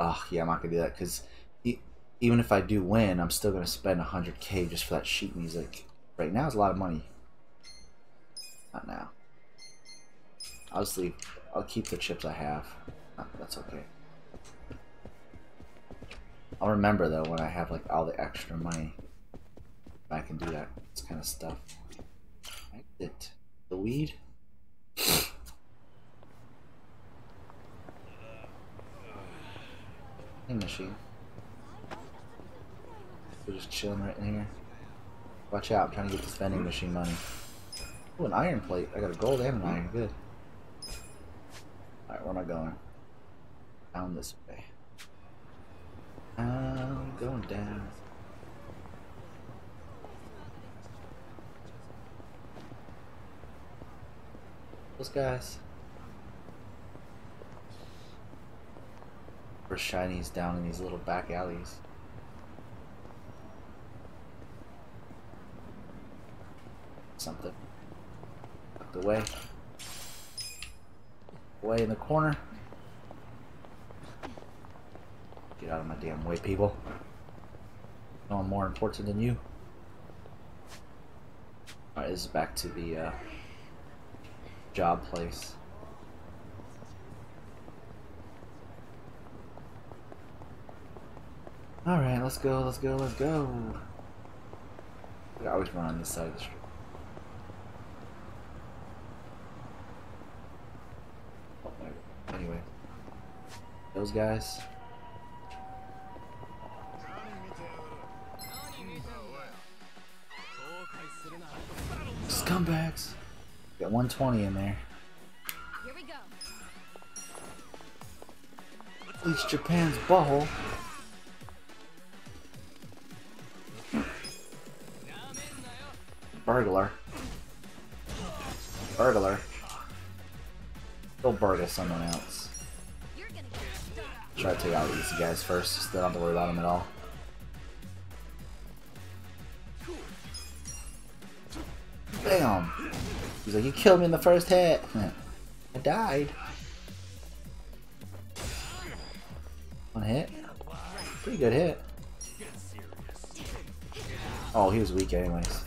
Oh yeah, I'm not gonna do that because e even if I do win, I'm still gonna spend 100k just for that sheet music. Right now is a lot of money. Not now. I'll. I'll keep the chips I have. Uh, that's okay. I'll remember though when I have like all the extra money. I can do that kind of stuff. Exit the weed. Vending machine. We're just chilling right in here. Watch out, I'm trying to get this vending machine money. Oh, an iron plate. I got a gold and an iron. Good. Alright, where am I going? Down this way. I'm going down. Those guys. For shinies down in these little back alleys. Something. Tucked away. Way in the corner. Get out of my damn way, people. No I'm more important than you. Alright, this is back to the uh, job place. Alright, let's go, let's go, let's go. I always run on this side of the street. Oh, we. Anyway. Those guys. Scumbags. Got 120 in there. Here we go. Bleach Japan's butthole. Burglar. Burglar. Go burgle someone else. Try to take out these guys first, just don't have to worry about them at all. Bam! He's like, you killed me in the first hit! I died. One hit? Pretty good hit. Oh, he was weak anyways.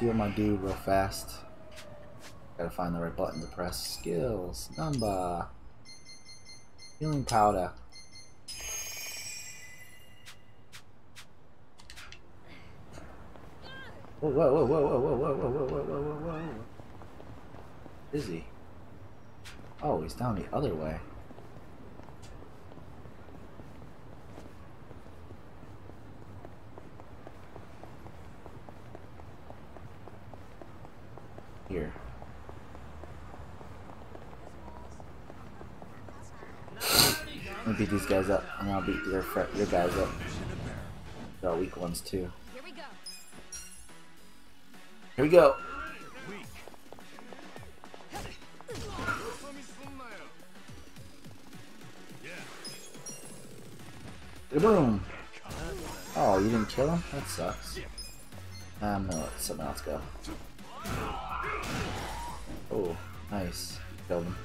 Heal my dude real fast. Gotta find the right button to press. Skills. Number. Healing powder. Whoa, whoa, whoa, whoa, whoa, whoa, whoa, whoa, whoa, whoa, whoa, whoa, whoa. Is he? Oh, he's down the other way. Here. I'm gonna beat these guys up, and I'll beat your your guys up. All weak ones too. Here we go. Here we go. Boom! Oh, you didn't kill him? That sucks. Ah, I'm gonna let someone else go. Oh, nice. Killed him.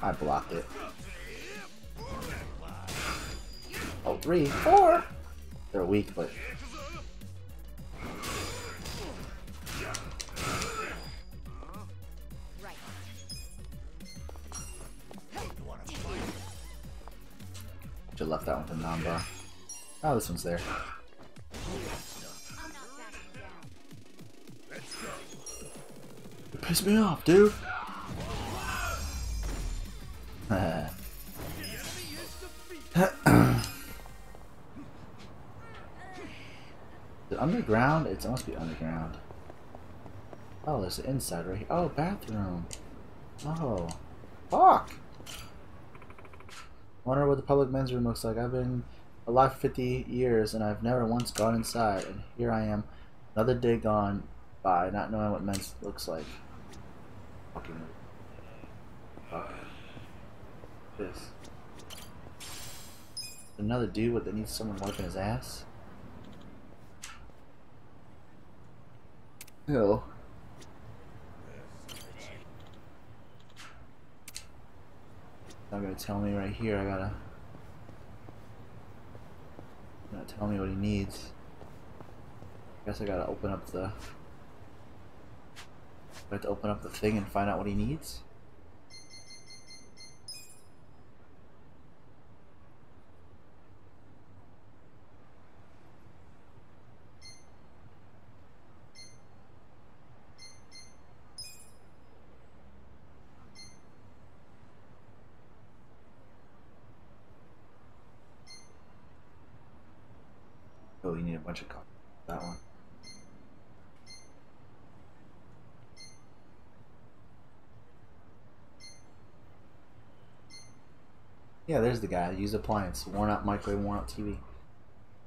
I blocked it. Oh, three, four! They're weak, but... Right. Should've left that one to Nanba. Oh, this one's there. You pissed me off, dude! Underground? It's must be underground. Oh, there's the inside right here. Oh, bathroom. Oh. Fuck! Wonder what the public men's room looks like. I've been alive for 50 years and I've never once gone inside. And here I am, another day gone by, not knowing what men's looks like. Fucking. Fuck. This. Another dude that needs someone wiping his ass? Ew. Not gonna tell me right here. I gotta. Not tell me what he needs. I Guess I gotta open up the. I have to open up the thing and find out what he needs. Oh, you need a bunch of copies. That one. Yeah, there's the Use appliance. Worn out microwave, worn out TV.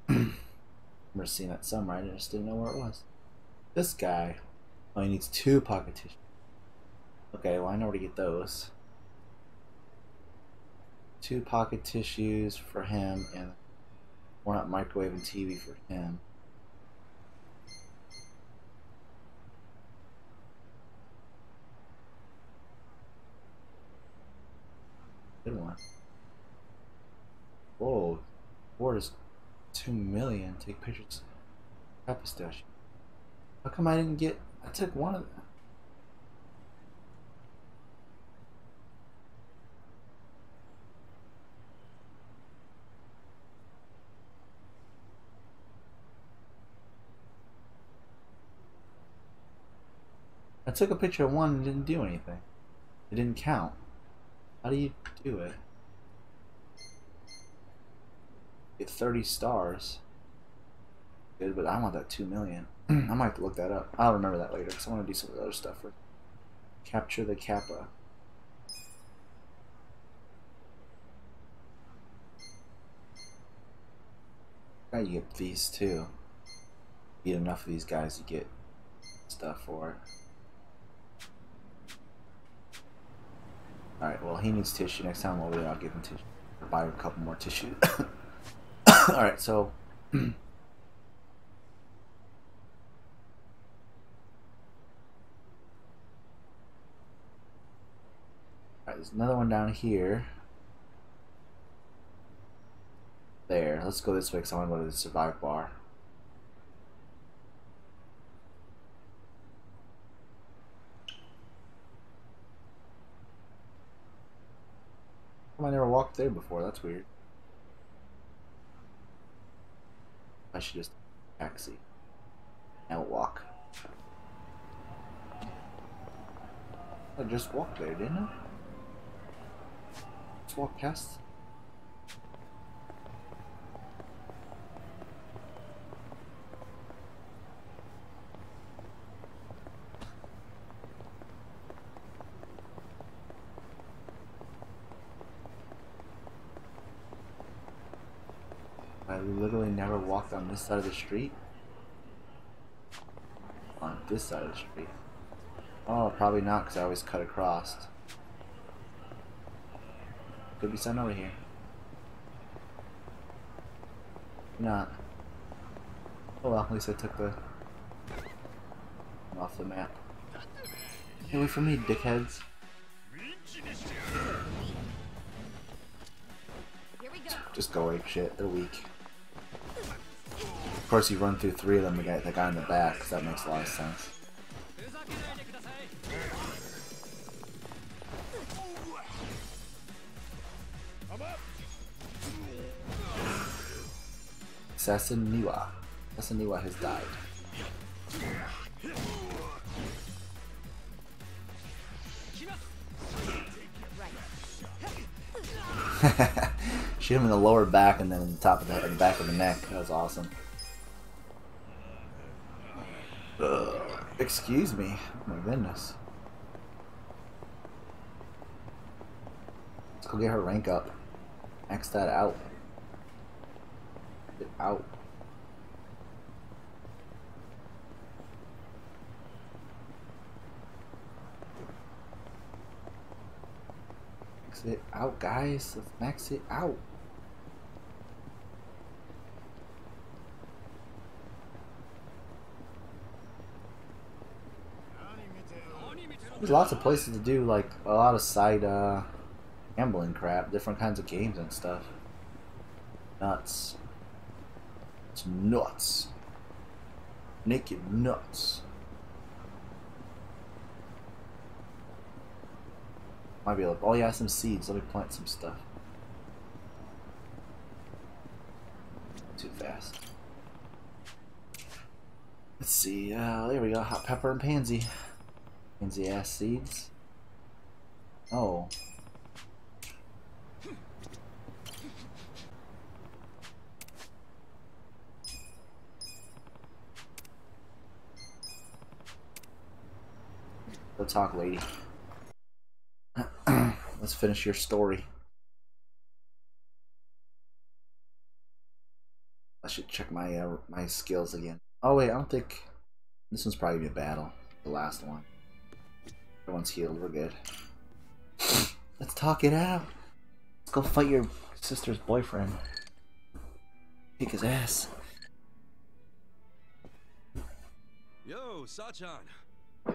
remember seeing that somewhere. I just didn't know where it was. This guy. Oh, he needs two pocket tissues. Okay, well, I know where to get those. Two pocket tissues for him and worn out microwave and TV for him. Good one. Whoa. Is two million. Take pictures. Happy stash. How come I didn't get I took one of them. I took a picture of one and didn't do anything. It didn't count. How do you do it? Get 30 stars. Good, but I want that 2 million. I might have to look that up. I'll remember that later because I want to do some of the other stuff. For Capture the Kappa. Right, you get these too. Get enough of these guys, you get stuff for it. Alright, well, he needs tissue. Next time over there, I'll give him tissue. Or buy a couple more tissue. Alright, so. There's another one down here. There. Let's go this way because I want to go to the survive bar. I never walked there before. That's weird. I should just taxi. Now walk. I just walked there, didn't I? Just walk past. I literally never walked on this side of the street. On this side of the street. Oh, probably not because I always cut across. Could be something over here. Not. Oh well, at least I took the off the map. Get away from me, dickheads. Just go ape shit. They're weak. Of course, you run through three of them to get the guy in the back, 'cause that makes a lot of sense. Assassin Niwa. Assassin Niwa has died. Shoot him in the lower back and then in the top of the, the back of the neck. That was awesome. Excuse me. Oh my goodness. Let's go get her rank up. Max that out. Get out. Max it out, guys. Let's max it out. There's lots of places to do like a lot of side uh, gambling crap, different kinds of games and stuff. Nuts. It's nuts. Naked nuts. Might be like, oh yeah, some seeds. Let me plant some stuff. Too fast. Let's see. Uh, there we go. Hot pepper and pansy. Pansy ass seeds. Oh. Go talk, lady. Let's finish your story. I should check my uh, my skills again. Oh wait, I don't think this one's probably a battle. The last one. Everyone's healed. We're good. Let's talk it out. Let's go fight your sister's boyfriend. Kick his ass. Yo, Sachan. Uh,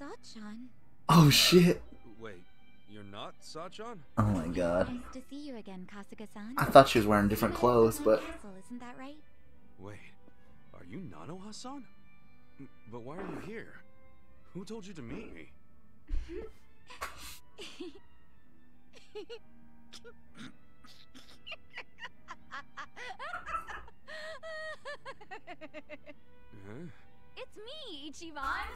Sachan? Oh shit. Wait, you're not Sachan? Oh my god. Nice to see you again, Kasuga-san. I thought she was wearing different clothes, but Castle, isn't that right? Wait, are you Nanoha-san? But why are you here? Who told you to meet me? Huh? It's me, Ichiban!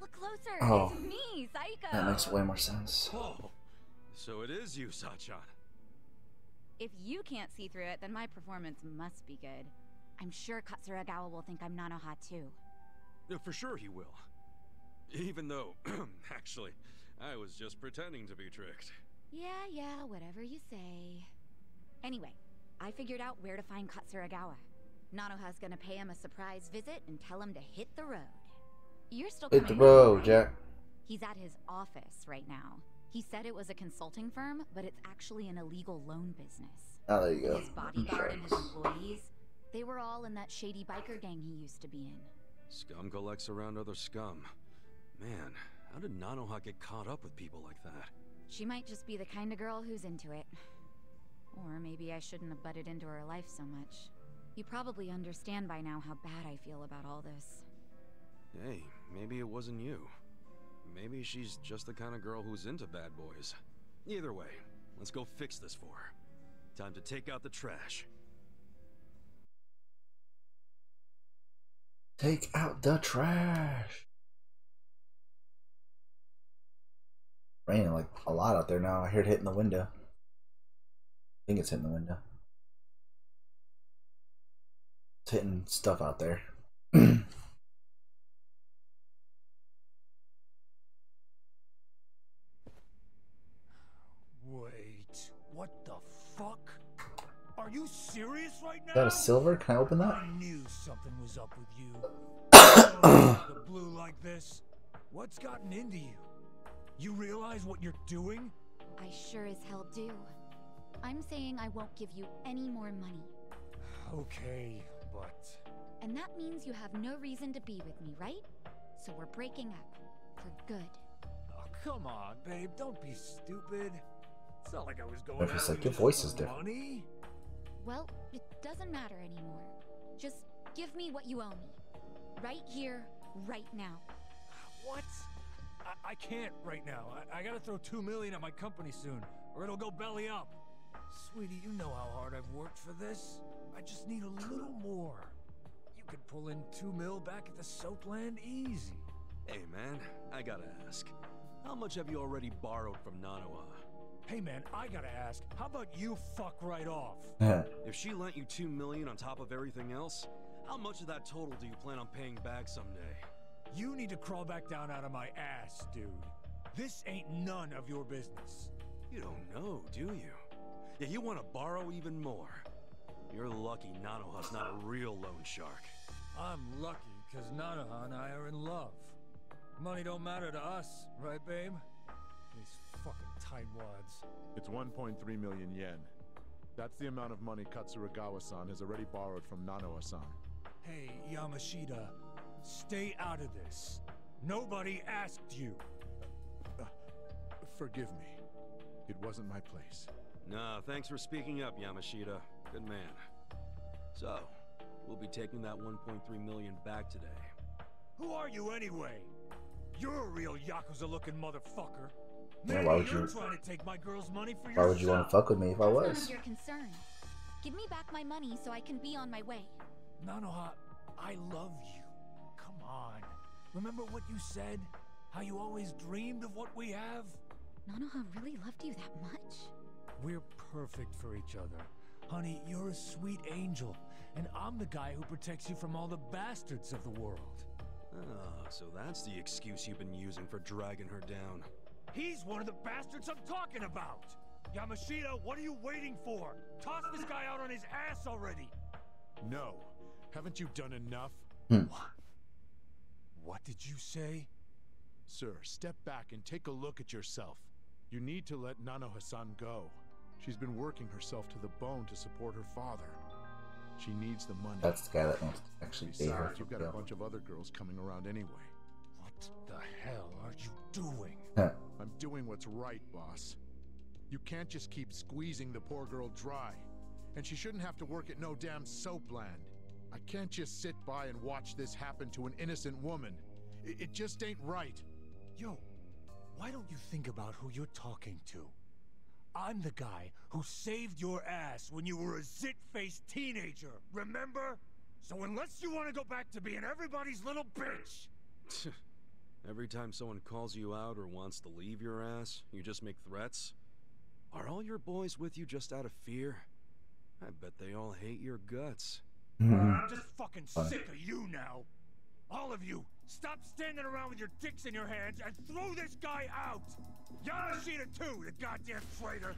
Look closer! Oh. It's me, Saeko! that makes way more sense. Oh, so it is you, Sachan. If you can't see through it, then my performance must be good. I'm sure Katsuragawa will think I'm Nanoha too. Uh, For sure he will. Even though, actually, I was just pretending to be tricked. Yeah, yeah, whatever you say. Anyway, I figured out where to find Katsuragawa. Nanoha's gonna pay him a surprise visit and tell him to hit the road. You're still Hit the coming with me, road, right? Jack. He's at his office right now. He said it was a consulting firm, but it's actually an illegal loan business. Oh, there you go. His bodyguard and his employees, they were all in that shady biker gang he used to be in. Scum collects around other scum. Man, how did Nanoha get caught up with people like that? She might just be the kind of girl who's into it. Or maybe I shouldn't have butted into her life so much. You probably understand by now how bad I feel about all this. Hey, maybe it wasn't you. Maybe she's just the kind of girl who's into bad boys. Either way, let's go fix this for her. Time to take out the trash. Take out the trash. Raining like a lot out there now. I hear it hitting the window. I think it's hitting the window. It's hitting stuff out there. Wait, what the fuck? Are you serious right now? Is that a silver? Can I open that? I knew something was up with you. the blue like this. What's gotten into you? You realize what you're doing? I sure as hell do. I'm saying I won't give you any more money. Okay, but And that means you have no reason to be with me, right? So we're breaking up. For good. oh, come on, babe. Don't be stupid. It's not like I was going. Murphy's after like, your voice is for different. Money? Well, it doesn't matter anymore. Just give me what you owe me. Right here, right now. What? I, I can't right now. I, I gotta throw two million at my company soon, or it'll go belly up. Sweetie, you know how hard I've worked for this. I just need a little more. You could pull in two mil back at the Soapland easy. Hey man, I gotta ask. How much have you already borrowed from Nanoha? Hey man, I gotta ask, how about you fuck right off? If she lent you two million on top of everything else, how much of that total do you plan on paying back someday? You need to crawl back down out of my ass, dude. This ain't none of your business. You don't know, do you? Yeah, you want to borrow even more. You're lucky Nanoha's not a real loan shark. I'm lucky because Nanoha and I are in love. Money don't matter to us, right, babe? These fucking tightwads. It's 1.3 million yen. That's the amount of money Katsuragawa-san has already borrowed from Nanoha-san. Hey, Yamashita, stay out of this. Nobody asked you. Uh, forgive me. It wasn't my place. Nah, thanks for speaking up, Yamashita. Good man. So, we'll be taking that 1.3 million back today. Who are you anyway? You're a real Yakuza-looking motherfucker. Yeah, Maybe why would you're trying to take my girl's money for Why would you want to fuck with me if I That's none was? of your concern. Give me back my money so I can be on my way. Nanoha, I love you. Come on. Remember what you said? How you always dreamed of what we have? Nanoha really loved you that much? We're perfect for each other. Honey, you're a sweet angel, and I'm the guy who protects you from all the bastards of the world. Ah, so that's the excuse you've been using for dragging her down. He's one of the bastards I'm talking about! Yamashita, what are you waiting for? Toss this guy out on his ass already! No. Haven't you done enough? What? What did you say? Sir, step back and take a look at yourself. You need to let Nanoha-san go. She's been working herself to the bone to support her father. She needs the money. That's the guy that wants to actually date her you've got a bunch of other girls coming around anyway. What the hell are you doing? I'm doing what's right, boss. You can't just keep squeezing the poor girl dry. And she shouldn't have to work at no damn soapland. I can't just sit by and watch this happen to an innocent woman. It, it just ain't right. Yo, why don't you think about who you're talking to? I'm the guy who saved your ass when you were a zit-faced teenager, remember? So unless you want to go back to being everybody's little bitch, Every time someone calls you out or wants to leave your ass, you just make threats? Are all your boys with you just out of fear? I bet they all hate your guts. Mm-hmm. I'm just fucking sick of you now. All of you, stop standing around with your dicks in your hands and throw this guy out! Yamashita too, the goddamn traitor!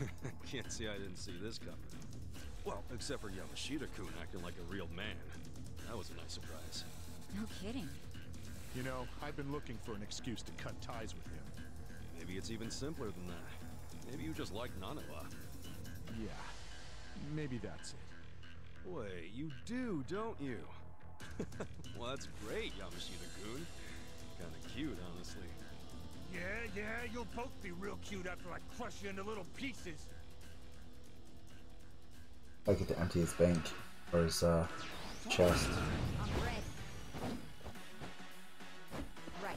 Can't say I didn't see this coming. Well, except for Yamashita-kun acting like a real man. That was a nice surprise. No kidding. You know, I've been looking for an excuse to cut ties with him. Maybe it's even simpler than that. Maybe you just like Nanoha. Yeah, maybe that's it. Wait, you do, don't you? well, that's great, Yamashita-kun. Kinda cute, honestly. Yeah, yeah, you'll both be real cute after I crush you into little pieces. I get to empty his bank or his uh, chest. I'm ready. Right.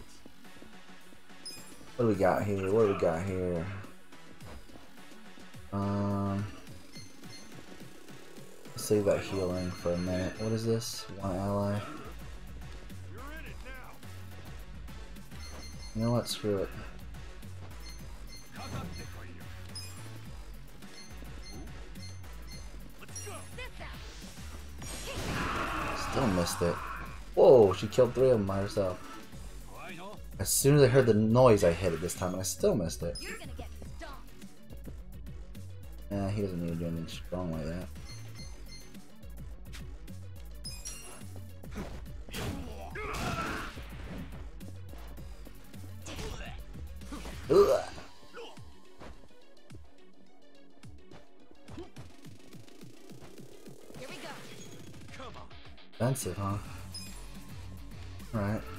What do we got here? What do we got here? Um, let's save that healing for a minute. What is this? One ally. You know what? Screw it. Still missed it. Whoa, she killed three of them by herself. As soon as I heard the noise, I hit it this time, and I still missed it. Yeah, he doesn't need to do anything strong like that. Ugh. Here we go. Come on. Expensive, huh? Alright. Try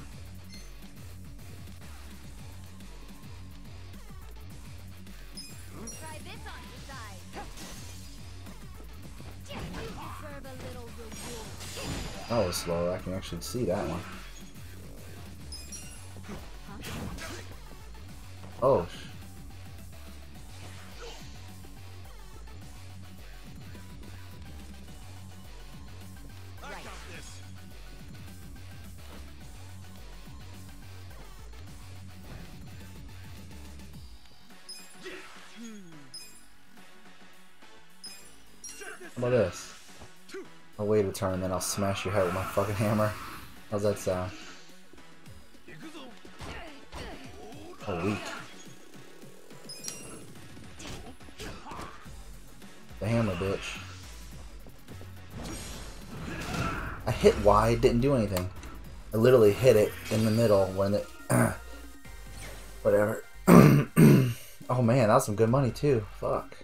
Oh, that was slow. I can actually see that one. Oh. Turn and then I'll smash your head with my fucking hammer. How's that sound? Oh, weak. The hammer, bitch. I hit Y, it didn't do anything. I literally hit it in the middle when it... Whatever. oh man, that was some good money too. Fuck.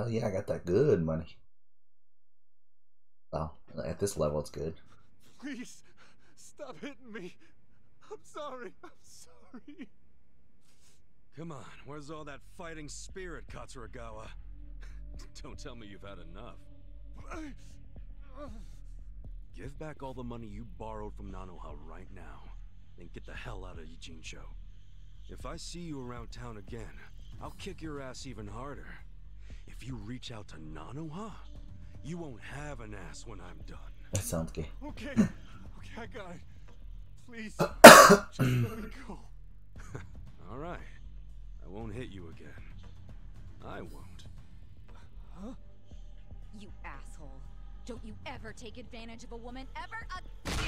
Hell yeah, I got that good money. Well, at this level, it's good. Please, stop hitting me. I'm sorry. I'm sorry. Come on, where's all that fighting spirit, Katsuragawa? Don't tell me you've had enough. Give back all the money you borrowed from Nanoha right now. Then get the hell out of Ijincho. If I see you around town again, I'll kick your ass even harder. If you reach out to Nanoha, you won't have an ass when I'm done. That sounds gay. Okay. Okay, I got it. Please, just let me go. All right. I won't hit you again. I won't. Huh? You asshole. Don't you ever take advantage of a woman ever again.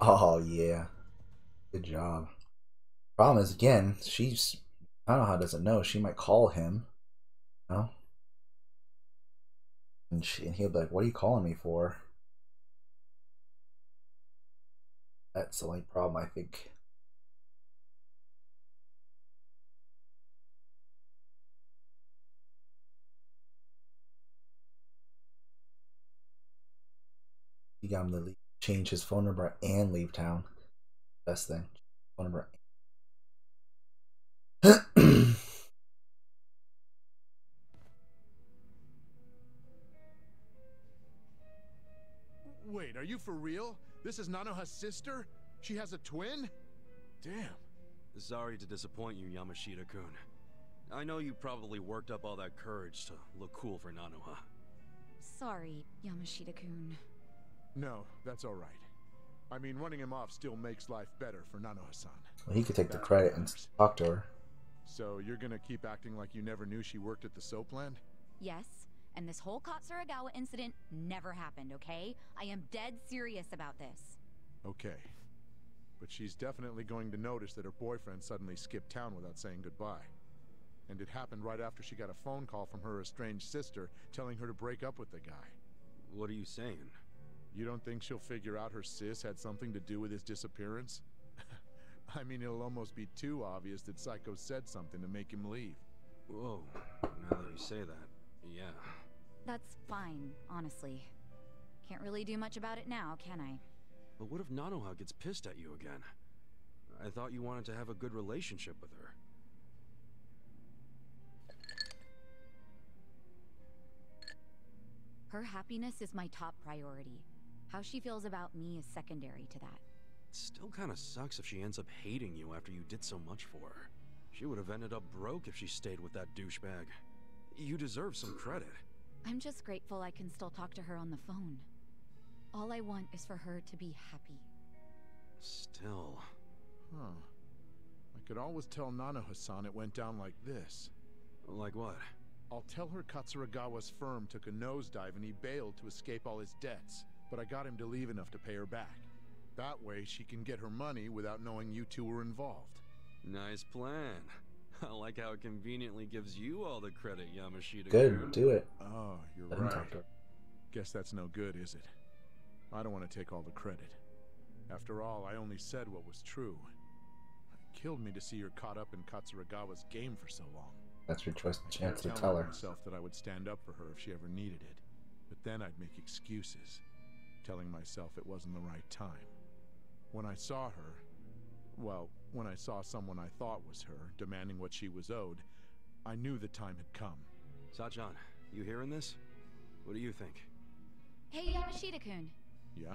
Oh yeah, good job. Problem is, again, she's I don't know how doesn't know. She might call him, you know, and he'll be like, "What are you calling me for?" That's the only problem I think. He got him to leave, change his phone number and leave town. Best thing. Phone number. you for real? This is Nanoha's sister? She has a twin? Damn. Sorry to disappoint you, Yamashita-kun. I know you probably worked up all that courage to look cool for Nanoha. Sorry, Yamashita-kun. No, that's alright. I mean, running him off still makes life better for Nanoha-san. Well, he could take the credit and talk to her. So you're gonna keep acting like you never knew she worked at the soap land? Yes, and this whole Katsuragawa incident never happened, okay? I am dead serious about this. Okay. But she's definitely going to notice that her boyfriend suddenly skipped town without saying goodbye. And it happened right after she got a phone call from her estranged sister telling her to break up with the guy. What are you saying? You don't think she'll figure out her sis had something to do with his disappearance? I mean, it'll almost be too obvious that Saeko said something to make him leave. Whoa, now that you say that, yeah. That's fine, honestly. Can't really do much about it now, can I? But what if Nanoha gets pissed at you again? I thought you wanted to have a good relationship with her. Her happiness is my top priority. How she feels about me is secondary to that. It still kinda sucks if she ends up hating you after you did so much for her. She would have ended up broke if she stayed with that douchebag. You deserve some credit. I'm just grateful I can still talk to her on the phone. All I want is for her to be happy. Still. Huh. I could always tell Nanoha-san it went down like this. Like what? I'll tell her Katsuragawa's firm took a nosedive and he bailed to escape all his debts, but I got him to leave enough to pay her back. That way she can get her money without knowing you two were involved. Nice plan. I like how it conveniently gives you all the credit, Yamashita. Good, do it. Oh, you're Let right. talk to her. Guess that's no good, is it? I don't want to take all the credit. After all, I only said what was true. It killed me to see her caught up in Katsuragawa's game for so long. That's your choice I chance to kept tell telling her. myself that I would stand up for her if she ever needed it. But then I'd make excuses, telling myself it wasn't the right time. When I saw her, well, when I saw someone I thought was her demanding what she was owed, I knew the time had come. Sajan, you hearing this? What do you think? Hey, Yamashita-kun. Yeah?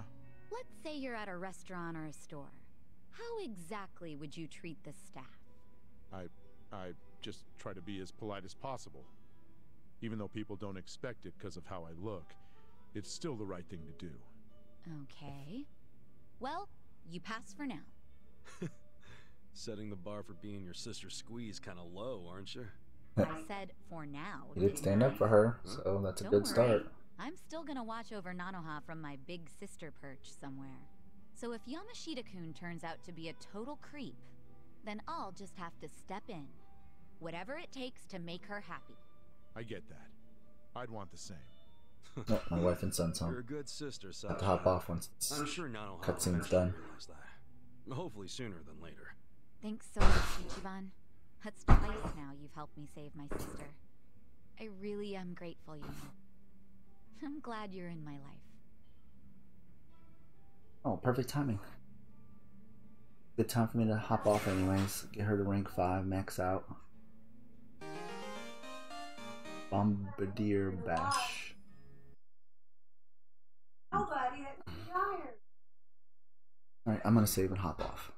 Let's say you're at a restaurant or a store. How exactly would you treat the staff? I I just try to be as polite as possible. Even though people don't expect it because of how I look, it's still the right thing to do. Okay. Well, you pass for now. Setting the bar for being your sister squeeze kinda low, aren't you? I said for now. You did stand up for her, so that's a Don't good worry. start. I'm still gonna watch over Nanoha from my big sister perch somewhere. So if Yamashita-kun turns out to be a total creep, then I'll just have to step in. Whatever it takes to make her happy. I get that. I'd want the same. Oh, my wife and son's You're home. a good sister, Sachan. Have to hop off once I'm sure Nanoha cutscene's done. that. Hopefully sooner than later. Thanks so much, Ichiban. That's twice now you've helped me save my sister. I really am grateful, you know. I'm glad you're in my life. Oh, perfect timing. Good time for me to hop off anyways. Get her to rank 5, max out. Bombardier Bash. Alright, I'm gonna save and hop off.